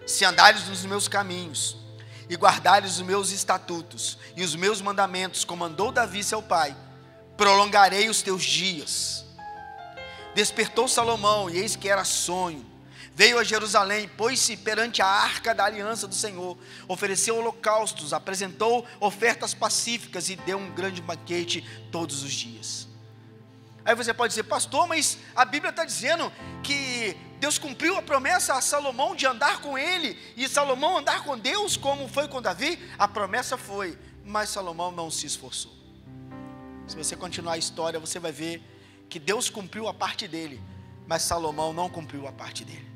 Se andares nos meus caminhos e guardares os meus estatutos e os meus mandamentos, como mandou Davi seu pai, prolongarei os teus dias. Despertou Salomão, e eis que era sonho. Veio a Jerusalém, pôs-se perante a arca da aliança do Senhor, ofereceu holocaustos, apresentou ofertas pacíficas e deu um grande banquete todos os dias. Aí você pode dizer, pastor, mas a Bíblia está dizendo que Deus cumpriu a promessa a Salomão de andar com ele, e Salomão andar com Deus, como foi com Davi? A promessa foi, mas Salomão não se esforçou. Se você continuar a história, você vai ver que Deus cumpriu a parte dele, mas Salomão não cumpriu a parte dele.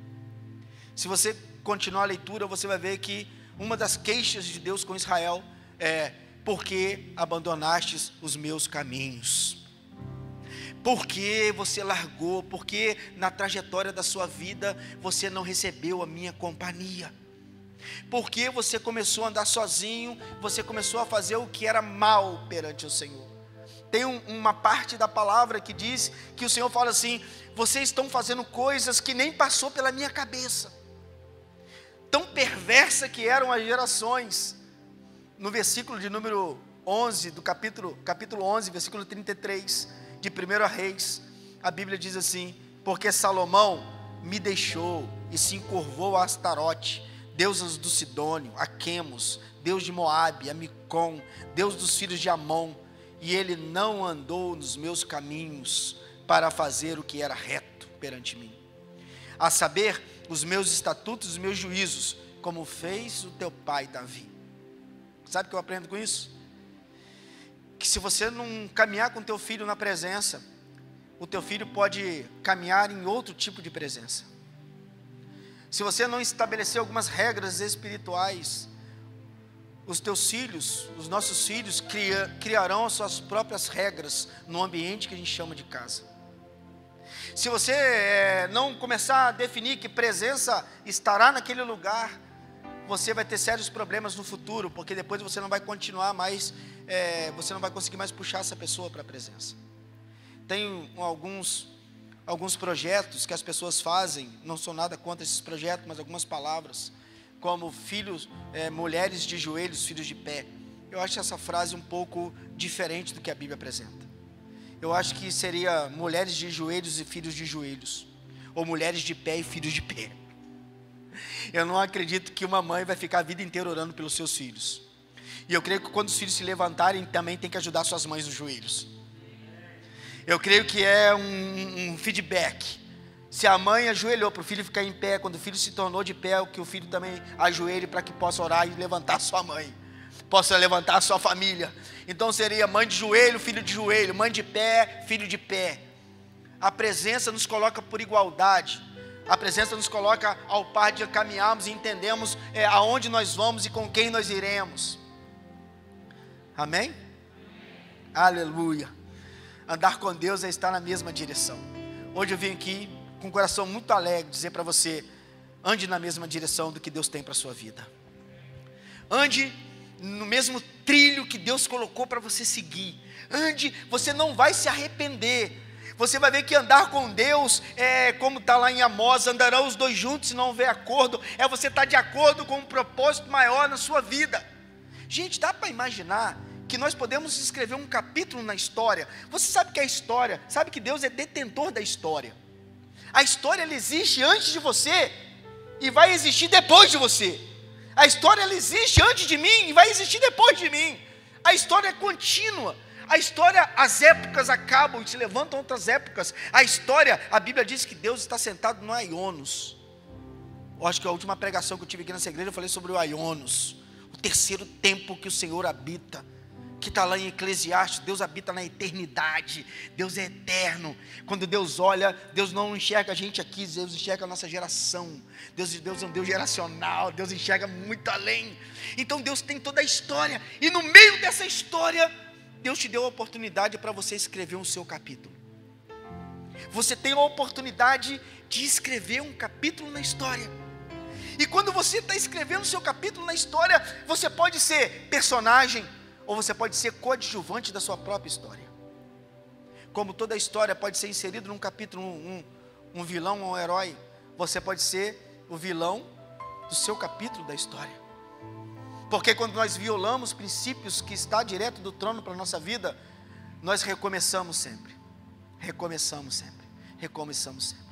Se você continuar a leitura, você vai ver que uma das queixas de Deus com Israel é: porque abandonastes os meus caminhos? Porque você largou? Porque na trajetória da sua vida você não recebeu a minha companhia? Porque você começou a andar sozinho, você começou a fazer o que era mal perante o Senhor. Tem um, uma parte da palavra que diz que o Senhor fala assim: vocês estão fazendo coisas que nem passou pela minha cabeça. Tão perversa que eram as gerações. No versículo de número 11 do capítulo capítulo 11, versículo 33 de 1 Reis, a Bíblia diz assim: porque Salomão me deixou e se encurvou a Astarote, deusas do Sidônio, a Quemos, deus de Moabe, a Micom, deus dos filhos de Amon, e ele não andou nos meus caminhos para fazer o que era reto perante mim. A saber, os meus estatutos, os meus juízos, como fez o teu pai Davi. Sabe o que eu aprendo com isso? Que se você não caminhar com teu filho na presença, o teu filho pode caminhar em outro tipo de presença. Se você não estabelecer algumas regras espirituais, os teus filhos, os nossos filhos, cria, criarão as suas próprias regras no ambiente que a gente chama de casa. Se você é, não começar a definir que presença estará naquele lugar, você vai ter sérios problemas no futuro, porque depois você não vai continuar mais, é, você não vai conseguir mais puxar essa pessoa para a presença. Tem alguns alguns projetos que as pessoas fazem, não sou nada contra esses projetos, mas algumas palavras, como filhos, é, mulheres de joelhos, filhos de pé. Eu acho essa frase um pouco diferente do que a Bíblia apresenta. Eu acho que seria mulheres de joelhos e filhos de joelhos, ou mulheres de pé e filhos de pé. Eu não acredito que uma mãe vai ficar a vida inteira orando pelos seus filhos. E eu creio que quando os filhos se levantarem, também tem que ajudar suas mães nos joelhos. Eu creio que é um, um feedback. Se a mãe ajoelhou para o filho ficar em pé, quando o filho se tornou de pé, que o filho também ajoelhe para que possa orar e levantar sua mãe, possa levantar sua família. Então seria mãe de joelho, filho de joelho, mãe de pé, filho de pé. A presença nos coloca por igualdade. A presença nos coloca ao par de caminharmos e entendemos é, aonde nós vamos e com quem nós iremos. Amém? Aleluia. Andar com Deus é estar na mesma direção. Hoje eu vim aqui com o coração muito alegre dizer para você: ande na mesma direção do que Deus tem para a sua vida. Ande no mesmo trilho que Deus colocou para você seguir. Ande, você não vai se arrepender. Você vai ver que andar com Deus é como está lá em Amós: andarão os dois juntos se não houver acordo. É você estar tá de acordo com um propósito maior na sua vida. Gente, dá para imaginar que nós podemos escrever um capítulo na história. Você sabe que a história, sabe que Deus é detentor da história. A história ela existe antes de você e vai existir depois de você. A história ela existe antes de mim e vai existir depois de mim. A história é contínua. A história, as épocas acabam e se levantam outras épocas. A história, a Bíblia diz que Deus está sentado no Aionos. Eu acho que a última pregação que eu tive aqui nessa igreja eu falei sobre o Aionos, o terceiro tempo que o Senhor habita que está lá em Eclesiastes, Deus habita na eternidade, Deus é eterno. Quando Deus olha, Deus não enxerga a gente aqui, Deus enxerga a nossa geração. Deus, Deus é um Deus geracional, Deus enxerga muito além. Então Deus tem toda a história, e no meio dessa história, Deus te deu a oportunidade para você escrever o seu capítulo. Você tem a oportunidade de escrever um capítulo na história. E quando você está escrevendo o seu capítulo na história, você pode ser personagem, ou você pode ser coadjuvante da sua própria história. Como toda história pode ser inserida num capítulo, um, um, um vilão ou um herói, você pode ser o vilão do seu capítulo da história. Porque quando nós violamos princípios que está direto do trono para a nossa vida, nós recomeçamos sempre. Recomeçamos sempre. Recomeçamos sempre.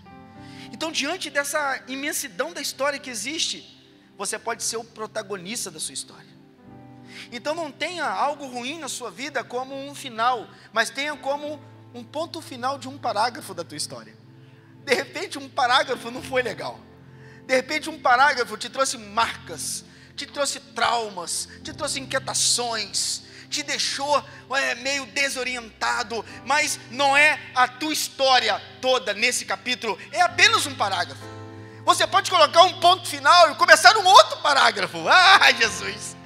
Então, diante dessa imensidão da história que existe, você pode ser o protagonista da sua história. Então não tenha algo ruim na sua vida como um final, mas tenha como um ponto final de um parágrafo da tua história. De repente um parágrafo não foi legal. De repente um parágrafo te trouxe marcas, te trouxe traumas, te trouxe inquietações, te deixou é, meio desorientado, mas não é a tua história toda nesse capítulo, é apenas um parágrafo. Você pode colocar um ponto final e começar um outro parágrafo. Ah, Jesus!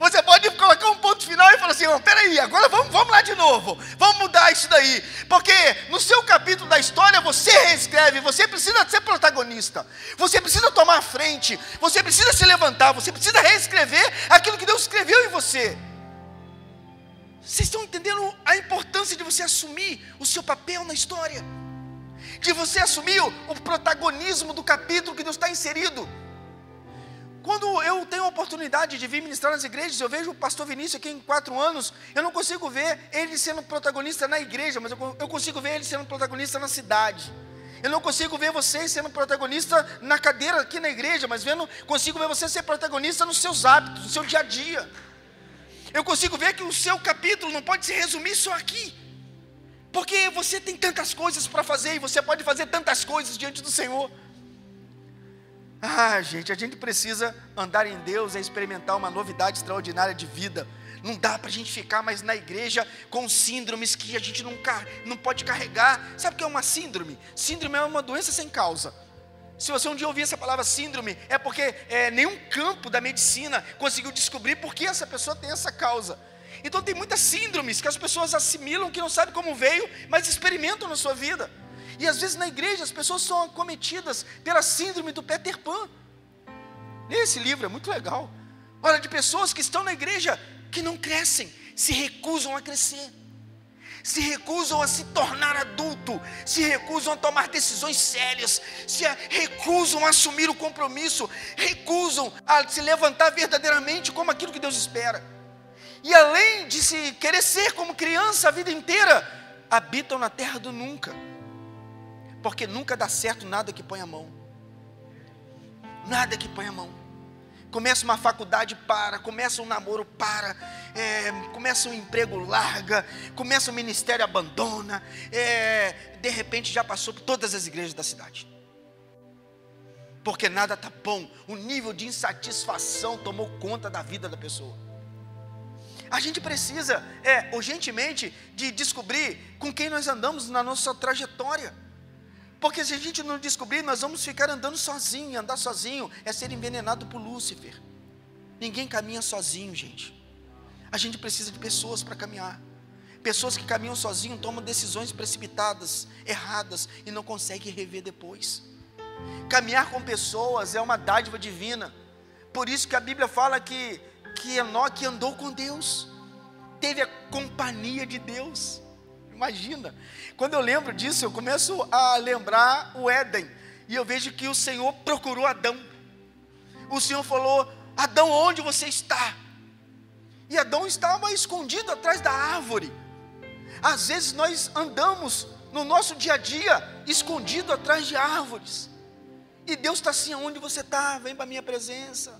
Você pode colocar um ponto final e falar assim: oh, peraí, agora vamos, vamos lá de novo, vamos mudar isso daí, porque no seu capítulo da história você reescreve, você precisa ser protagonista, você precisa tomar a frente, você precisa se levantar, você precisa reescrever aquilo que Deus escreveu em você. Vocês estão entendendo a importância de você assumir o seu papel na história, de você assumir o protagonismo do capítulo que Deus está inserido. Quando eu tenho a oportunidade de vir ministrar nas igrejas, eu vejo o pastor Vinícius aqui em quatro anos, eu não consigo ver ele sendo protagonista na igreja, mas eu consigo ver ele sendo protagonista na cidade. Eu não consigo ver vocês sendo protagonista na cadeira aqui na igreja, mas vendo, consigo ver você ser protagonista nos seus hábitos, no seu dia a dia. Eu consigo ver que o seu capítulo não pode se resumir só aqui. Porque você tem tantas coisas para fazer e você pode fazer tantas coisas diante do Senhor. Ah, gente, a gente precisa andar em Deus e experimentar uma novidade extraordinária de vida. Não dá para a gente ficar mais na igreja com síndromes que a gente não, não pode carregar. Sabe o que é uma síndrome? Síndrome é uma doença sem causa. Se você um dia ouvir essa palavra síndrome, é porque é, nenhum campo da medicina conseguiu descobrir por que essa pessoa tem essa causa. Então tem muitas síndromes que as pessoas assimilam, que não sabem como veio, mas experimentam na sua vida. E às vezes na igreja as pessoas são acometidas pela síndrome do Peter Pan. Esse livro é muito legal. Olha, de pessoas que estão na igreja que não crescem, se recusam a crescer, se recusam a se tornar adulto, se recusam a tomar decisões sérias, se recusam a assumir o compromisso, recusam a se levantar verdadeiramente como aquilo que Deus espera. E além de se querer ser como criança a vida inteira, habitam na terra do nunca porque nunca dá certo nada que põe a mão. Nada que põe a mão. Começa uma faculdade, para. Começa um namoro, para. É, começa um emprego, larga. Começa um ministério, abandona. É, de repente já passou por todas as igrejas da cidade. Porque nada está bom. O nível de insatisfação tomou conta da vida da pessoa. A gente precisa, é, urgentemente, de descobrir com quem nós andamos na nossa trajetória. Porque se a gente não descobrir, nós vamos ficar andando sozinho. Andar sozinho é ser envenenado por Lúcifer. Ninguém caminha sozinho, gente. A gente precisa de pessoas para caminhar. Pessoas que caminham sozinho tomam decisões precipitadas, erradas e não conseguem rever depois. Caminhar com pessoas é uma dádiva divina. Por isso que a Bíblia fala que que Enoque andou com Deus, teve a companhia de Deus. Imagina. Quando eu lembro disso, eu começo a lembrar o Éden. E eu vejo que o Senhor procurou Adão. O Senhor falou: Adão, onde você está? E Adão estava escondido atrás da árvore. Às vezes nós andamos no nosso dia a dia escondido atrás de árvores. E Deus está assim: aonde você está? Vem para a minha presença.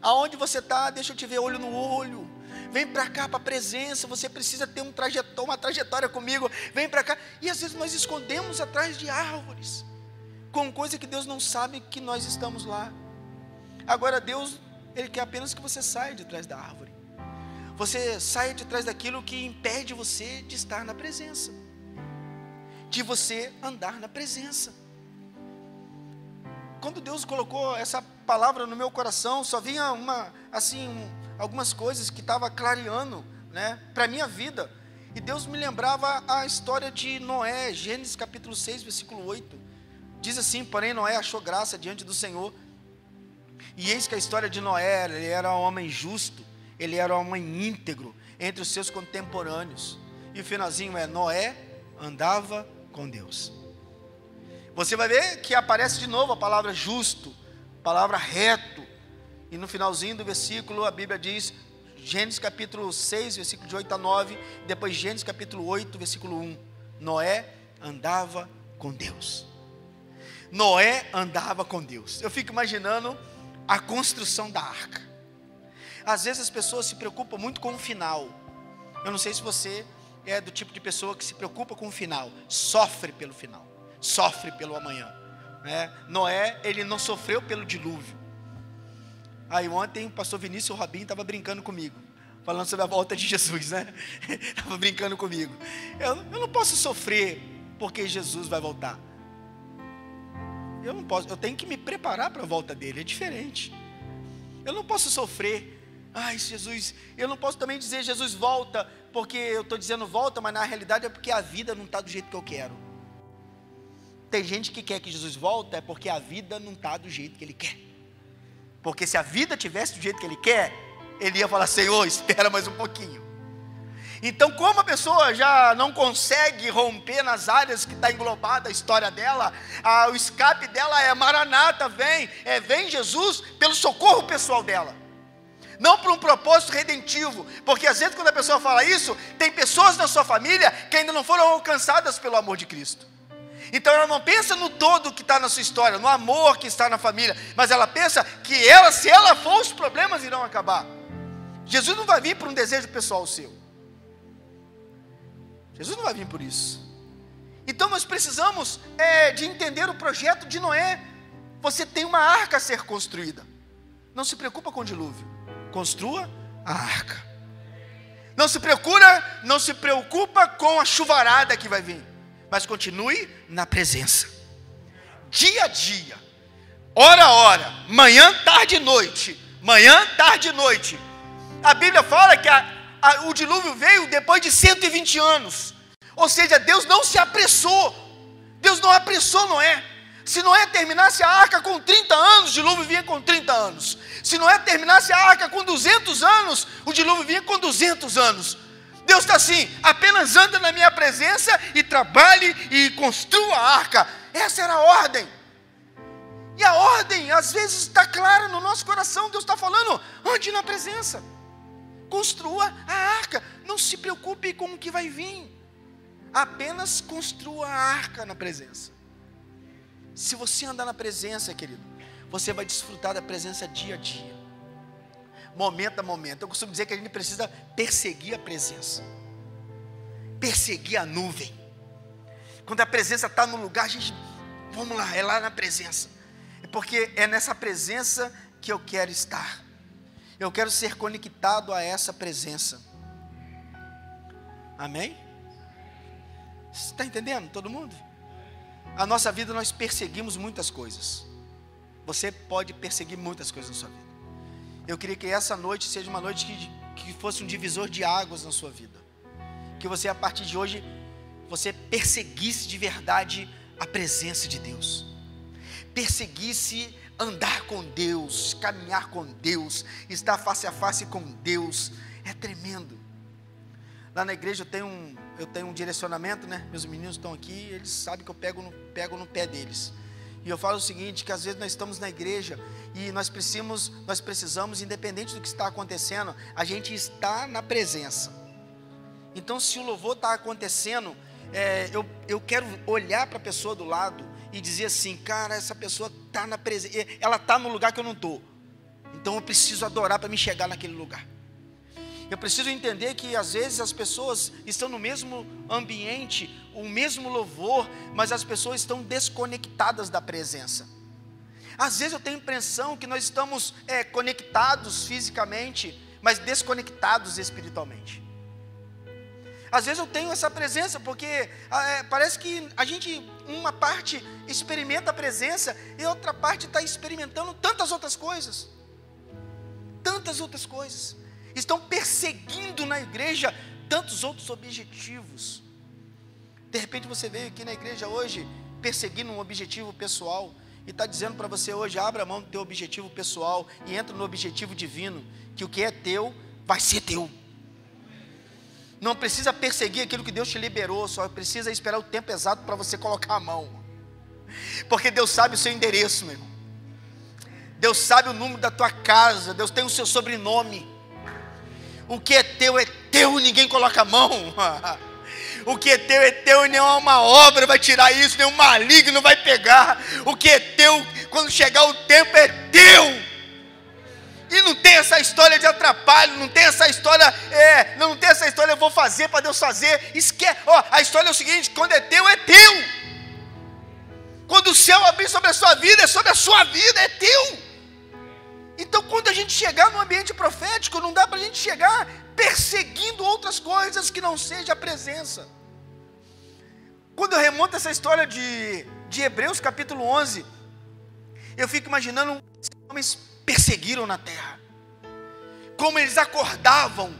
Aonde você está? Deixa eu te ver olho no olho. Vem para cá para a presença. Você precisa ter um trajetória, uma trajetória comigo. Vem para cá. E às vezes nós escondemos atrás de árvores, com coisa que Deus não sabe que nós estamos lá. Agora Deus, Ele quer apenas que você saia de trás da árvore. Você saia de trás daquilo que impede você de estar na presença, de você andar na presença quando Deus colocou essa palavra no meu coração, só vinha uma, assim, um, algumas coisas que estava clareando, né, para minha vida. E Deus me lembrava a história de Noé, Gênesis capítulo 6, versículo 8. Diz assim: Porém, Noé achou graça diante do Senhor. E eis que a história de Noé, ele era um homem justo, ele era um homem íntegro entre os seus contemporâneos. E o finalzinho é: Noé andava com Deus. Você vai ver que aparece de novo a palavra justo, palavra reto. E no finalzinho do versículo a Bíblia diz, Gênesis capítulo 6, versículo de 8 a 9, depois Gênesis capítulo 8, versículo 1. Noé andava com Deus. Noé andava com Deus. Eu fico imaginando a construção da arca. Às vezes as pessoas se preocupam muito com o final. Eu não sei se você é do tipo de pessoa que se preocupa com o final, sofre pelo final sofre pelo amanhã. Né? Noé, ele não sofreu pelo dilúvio. Aí ontem o pastor Vinícius Robin estava brincando comigo. falando sobre a volta de Jesus, né? Estava brincando comigo. Eu, eu não posso sofrer porque Jesus vai voltar. Eu não posso, eu tenho que me preparar para a volta dele, é diferente. Eu não posso sofrer. Ai, Jesus, eu não posso também dizer Jesus volta, porque eu estou dizendo volta, mas na realidade é porque a vida não está do jeito que eu quero. Tem gente que quer que Jesus volte, é porque a vida não está do jeito que ele quer. Porque se a vida tivesse do jeito que ele quer, ele ia falar: Senhor, espera mais um pouquinho. Então, como a pessoa já não consegue romper nas áreas que está englobada a história dela, a, o escape dela é Maranata, vem, é vem Jesus pelo socorro pessoal dela. Não por um propósito redentivo, porque às vezes quando a pessoa fala isso, tem pessoas na sua família que ainda não foram alcançadas pelo amor de Cristo. Então ela não pensa no todo que está na sua história, no amor que está na família, mas ela pensa que ela, se ela for, os problemas irão acabar. Jesus não vai vir por um desejo pessoal seu. Jesus não vai vir por isso. Então nós precisamos é, de entender o projeto de Noé. Você tem uma arca a ser construída. Não se preocupa com o dilúvio. Construa a arca. Não se procura, não se preocupa com a chuvarada que vai vir mas continue na presença. Dia a dia, hora a hora, manhã, tarde e noite, manhã, tarde e noite. A Bíblia fala que a, a, o dilúvio veio depois de 120 anos. Ou seja, Deus não se apressou. Deus não apressou Noé. Se Noé terminasse a arca com 30 anos, o dilúvio vinha com 30 anos. Se Noé terminasse a arca com 200 anos, o dilúvio vinha com 200 anos. Deus está assim, apenas anda na minha presença e trabalhe e construa a arca. Essa era a ordem. E a ordem, às vezes, está clara no nosso coração. Deus está falando, ande na presença. Construa a arca. Não se preocupe com o que vai vir. Apenas construa a arca na presença. Se você andar na presença, querido, você vai desfrutar da presença dia a dia momento a momento. Eu costumo dizer que a gente precisa perseguir a presença, perseguir a nuvem. Quando a presença está no lugar, a gente, vamos lá, é lá na presença. É porque é nessa presença que eu quero estar. Eu quero ser conectado a essa presença. Amém? Está entendendo, todo mundo? A nossa vida nós perseguimos muitas coisas. Você pode perseguir muitas coisas na sua vida. Eu queria que essa noite seja uma noite que, que fosse um divisor de águas na sua vida. Que você, a partir de hoje, você perseguisse de verdade a presença de Deus. Perseguisse andar com Deus, caminhar com Deus, estar face a face com Deus. É tremendo. Lá na igreja eu tenho um, eu tenho um direcionamento, né? Meus meninos estão aqui, eles sabem que eu pego no, pego no pé deles. E eu falo o seguinte, que às vezes nós estamos na igreja e nós precisamos, nós precisamos, independente do que está acontecendo, a gente está na presença. Então, se o louvor está acontecendo, é, eu, eu quero olhar para a pessoa do lado e dizer assim, cara, essa pessoa está na presença, ela está no lugar que eu não estou. Então eu preciso adorar para me chegar naquele lugar. Eu preciso entender que às vezes as pessoas estão no mesmo ambiente, o mesmo louvor, mas as pessoas estão desconectadas da presença. Às vezes eu tenho a impressão que nós estamos é, conectados fisicamente, mas desconectados espiritualmente. Às vezes eu tenho essa presença, porque é, parece que a gente, uma parte experimenta a presença e outra parte está experimentando tantas outras coisas. Tantas outras coisas estão perseguindo na igreja tantos outros objetivos. De repente você veio aqui na igreja hoje perseguindo um objetivo pessoal e está dizendo para você hoje: abra mão do teu objetivo pessoal e entra no objetivo divino, que o que é teu vai ser teu. Não precisa perseguir aquilo que Deus te liberou, só precisa esperar o tempo exato para você colocar a mão. Porque Deus sabe o seu endereço, meu irmão. Deus sabe o número da tua casa, Deus tem o seu sobrenome. O que é teu é teu, ninguém coloca a mão. O que é teu é teu e nenhuma obra vai tirar isso, nenhum maligno vai pegar. O que é teu, quando chegar o tempo, é teu. E não tem essa história de atrapalho, não tem essa história, é, não tem essa história, eu vou fazer para Deus fazer. Esquece, ó, a história é o seguinte: quando é teu, é teu. Quando o céu abrir sobre a sua vida, é sobre a sua vida, é teu. Então, quando a gente chegar no ambiente profético, não dá para a gente chegar perseguindo outras coisas que não seja a presença. Quando eu remonto essa história de, de Hebreus capítulo 11, eu fico imaginando esses homens perseguiram na terra, como eles acordavam,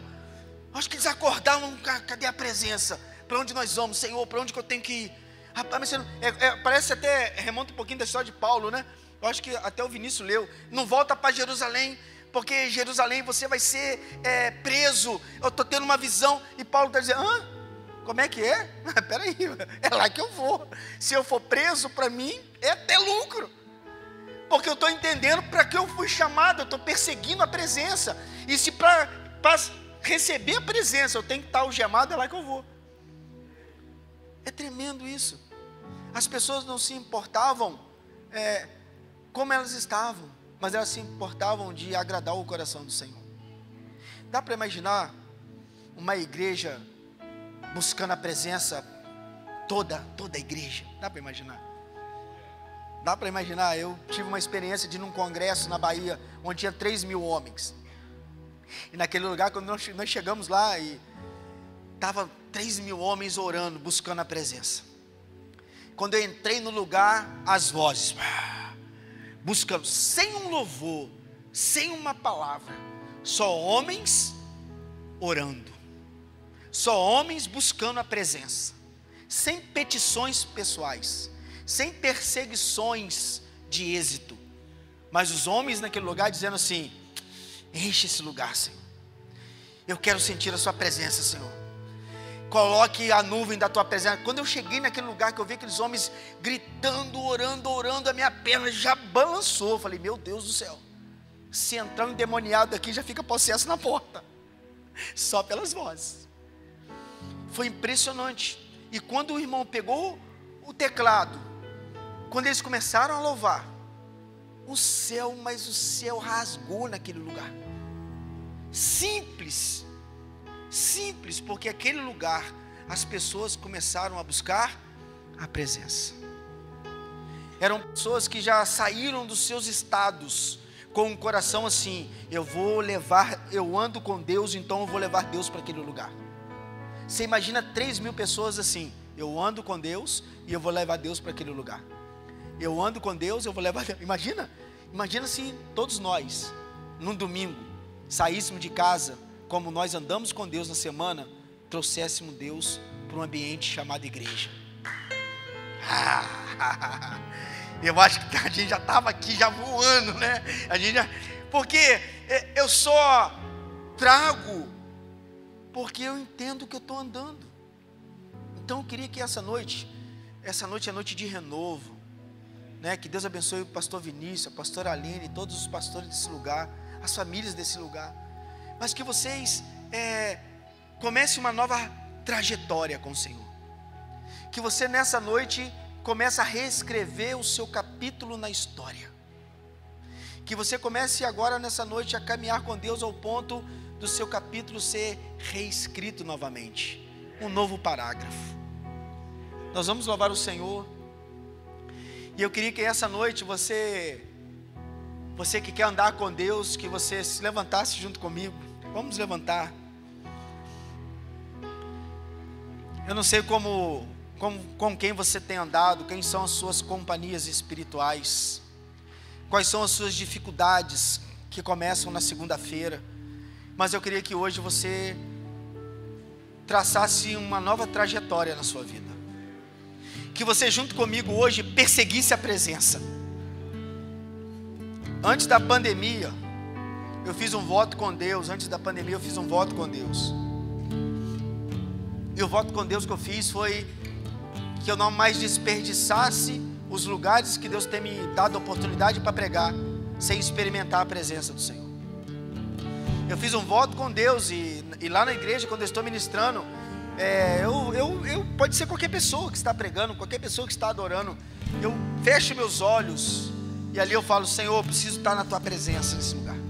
acho que eles acordavam, cadê a presença? Para onde nós vamos, Senhor? Para onde que eu tenho que ir? Rapaz, é, é, parece até, remonta um pouquinho da história de Paulo, né? Eu acho que até o Vinícius leu. Não volta para Jerusalém, porque Jerusalém você vai ser é, preso. Eu estou tendo uma visão. E Paulo está dizendo: Hã? Como é que é? Peraí, é lá que eu vou. Se eu for preso, para mim é até lucro. Porque eu estou entendendo para que eu fui chamado, eu estou perseguindo a presença. E se para receber a presença eu tenho que estar algemado, é lá que eu vou. É tremendo isso. As pessoas não se importavam é, como elas estavam, mas elas se importavam de agradar o coração do Senhor. Dá para imaginar uma igreja buscando a presença toda, toda a igreja? Dá para imaginar? Dá para imaginar? Eu tive uma experiência de ir num congresso na Bahia, onde tinha 3 mil homens. E naquele lugar, quando nós, chegamos lá, e estava 3 mil homens orando, buscando a presença. Quando eu entrei no lugar, as vozes buscando, sem um louvor, sem uma palavra, só homens orando, só homens buscando a presença, sem petições pessoais, sem perseguições de êxito, mas os homens naquele lugar dizendo assim: enche esse lugar, Senhor, eu quero sentir a Sua presença, Senhor coloque a nuvem da tua presença. Quando eu cheguei naquele lugar que eu vi aqueles homens gritando, orando, orando, a minha perna já balançou. Eu falei, meu Deus do céu. Se entrar um endemoniado aqui, já fica possesso na porta. Só pelas vozes. Foi impressionante. E quando o irmão pegou o teclado, quando eles começaram a louvar, o céu, mas o céu rasgou naquele lugar. Simples Simples, porque aquele lugar as pessoas começaram a buscar a presença. Eram pessoas que já saíram dos seus estados com um coração assim: eu vou levar, eu ando com Deus, então eu vou levar Deus para aquele lugar. Você imagina 3 mil pessoas assim: eu ando com Deus e eu vou levar Deus para aquele lugar. Eu ando com Deus, eu vou levar. Imagina, imagina se todos nós, num domingo, saíssemos de casa como nós andamos com Deus na semana, trouxéssemos Deus para um ambiente chamado igreja. eu acho que a gente já estava aqui já voando, né? A gente já, porque é, eu só trago porque eu entendo que eu estou andando. Então eu queria que essa noite, essa noite é noite de renovo, né? Que Deus abençoe o pastor Vinícius, a pastora Aline, todos os pastores desse lugar, as famílias desse lugar mas que vocês é, comecem uma nova trajetória com o Senhor. Que você nessa noite comece a reescrever o seu capítulo na história. Que você comece agora nessa noite a caminhar com Deus ao ponto do seu capítulo ser reescrito novamente. Um novo parágrafo. Nós vamos louvar o Senhor. E eu queria que essa noite você, você que quer andar com Deus, que você se levantasse junto comigo. Vamos levantar. Eu não sei como, como, com quem você tem andado, quem são as suas companhias espirituais, quais são as suas dificuldades que começam na segunda-feira, mas eu queria que hoje você traçasse uma nova trajetória na sua vida, que você, junto comigo hoje, perseguisse a presença. Antes da pandemia, eu fiz um voto com Deus, antes da pandemia eu fiz um voto com Deus. E o voto com Deus que eu fiz foi que eu não mais desperdiçasse os lugares que Deus tem me dado oportunidade para pregar, sem experimentar a presença do Senhor. Eu fiz um voto com Deus e, e lá na igreja, quando eu estou ministrando, é, eu, eu, eu, pode ser qualquer pessoa que está pregando, qualquer pessoa que está adorando. Eu fecho meus olhos e ali eu falo: Senhor, eu preciso estar na tua presença nesse lugar.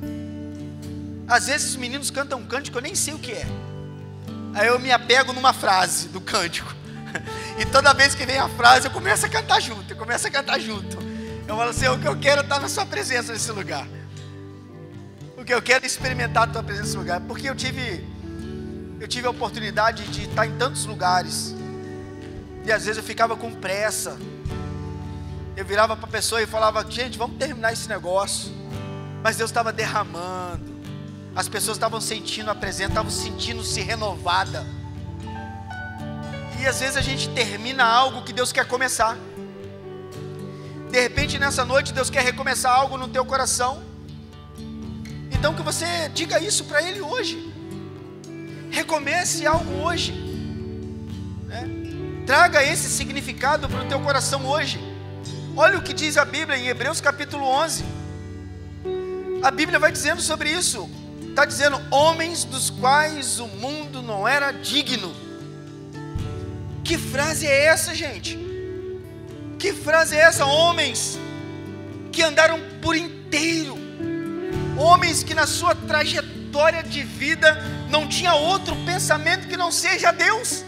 Às vezes os meninos cantam um cântico, eu nem sei o que é. Aí eu me apego numa frase do cântico. E toda vez que vem a frase, eu começo a cantar junto, eu começo a cantar junto. Eu falo assim, o que eu quero é estar na sua presença nesse lugar. Porque eu quero experimentar a tua presença nesse lugar. Porque eu tive eu tive a oportunidade de estar em tantos lugares. E às vezes eu ficava com pressa. Eu virava para a pessoa e falava: "Gente, vamos terminar esse negócio". Mas Deus estava derramando. As pessoas estavam sentindo a presença, estavam sentindo-se renovada. E às vezes a gente termina algo que Deus quer começar. De repente nessa noite Deus quer recomeçar algo no teu coração. Então que você diga isso para Ele hoje. Recomece algo hoje. Né? Traga esse significado para o teu coração hoje. Olha o que diz a Bíblia em Hebreus capítulo 11. A Bíblia vai dizendo sobre isso. Está dizendo: homens dos quais o mundo não era digno. Que frase é essa, gente? Que frase é essa? Homens que andaram por inteiro, homens que na sua trajetória de vida não tinha outro pensamento que não seja Deus,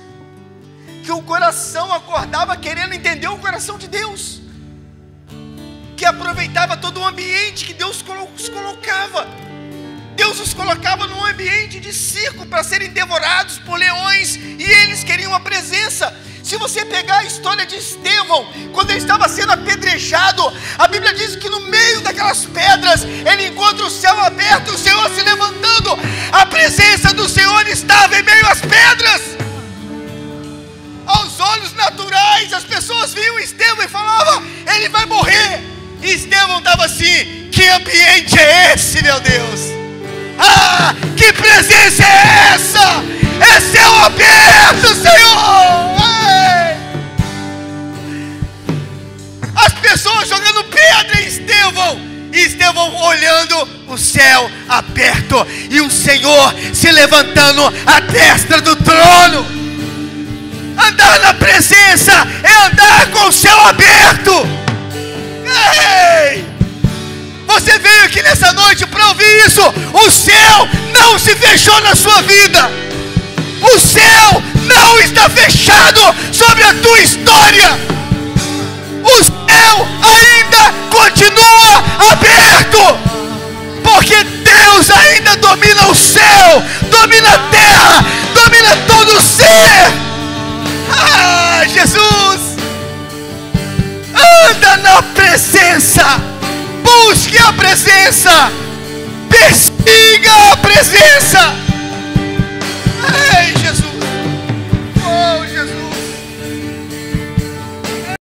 que o coração acordava querendo entender o coração de Deus, que aproveitava todo o ambiente que Deus os colocava Deus os colocava num ambiente de circo para serem devorados por leões e eles queriam a presença. Se você pegar a história de Estevão, quando ele estava sendo apedrejado, a Bíblia diz que no meio daquelas pedras ele encontra o céu aberto, o Senhor se levantando, a presença do Senhor estava em meio às pedras. Aos olhos naturais, as pessoas viam Estevão e falavam: ele vai morrer. E Estevão estava assim: que ambiente é esse, meu Deus? Ah, que presença é essa? É céu aberto, Senhor! As pessoas jogando pedra em Estevão, e Estevão olhando o céu aberto, e o Senhor se levantando à destra do trono. Andar na presença é andar com o céu aberto. Ei! Você veio aqui nessa noite para ouvir isso. O céu não se fechou na sua vida. O céu não está fechado sobre a tua história. O céu ainda continua aberto. Porque Deus ainda domina o céu, domina a terra, domina todo o ser. Ah, Jesus! Anda na presença Busque a presença. Persiga a presença. Ei, Jesus.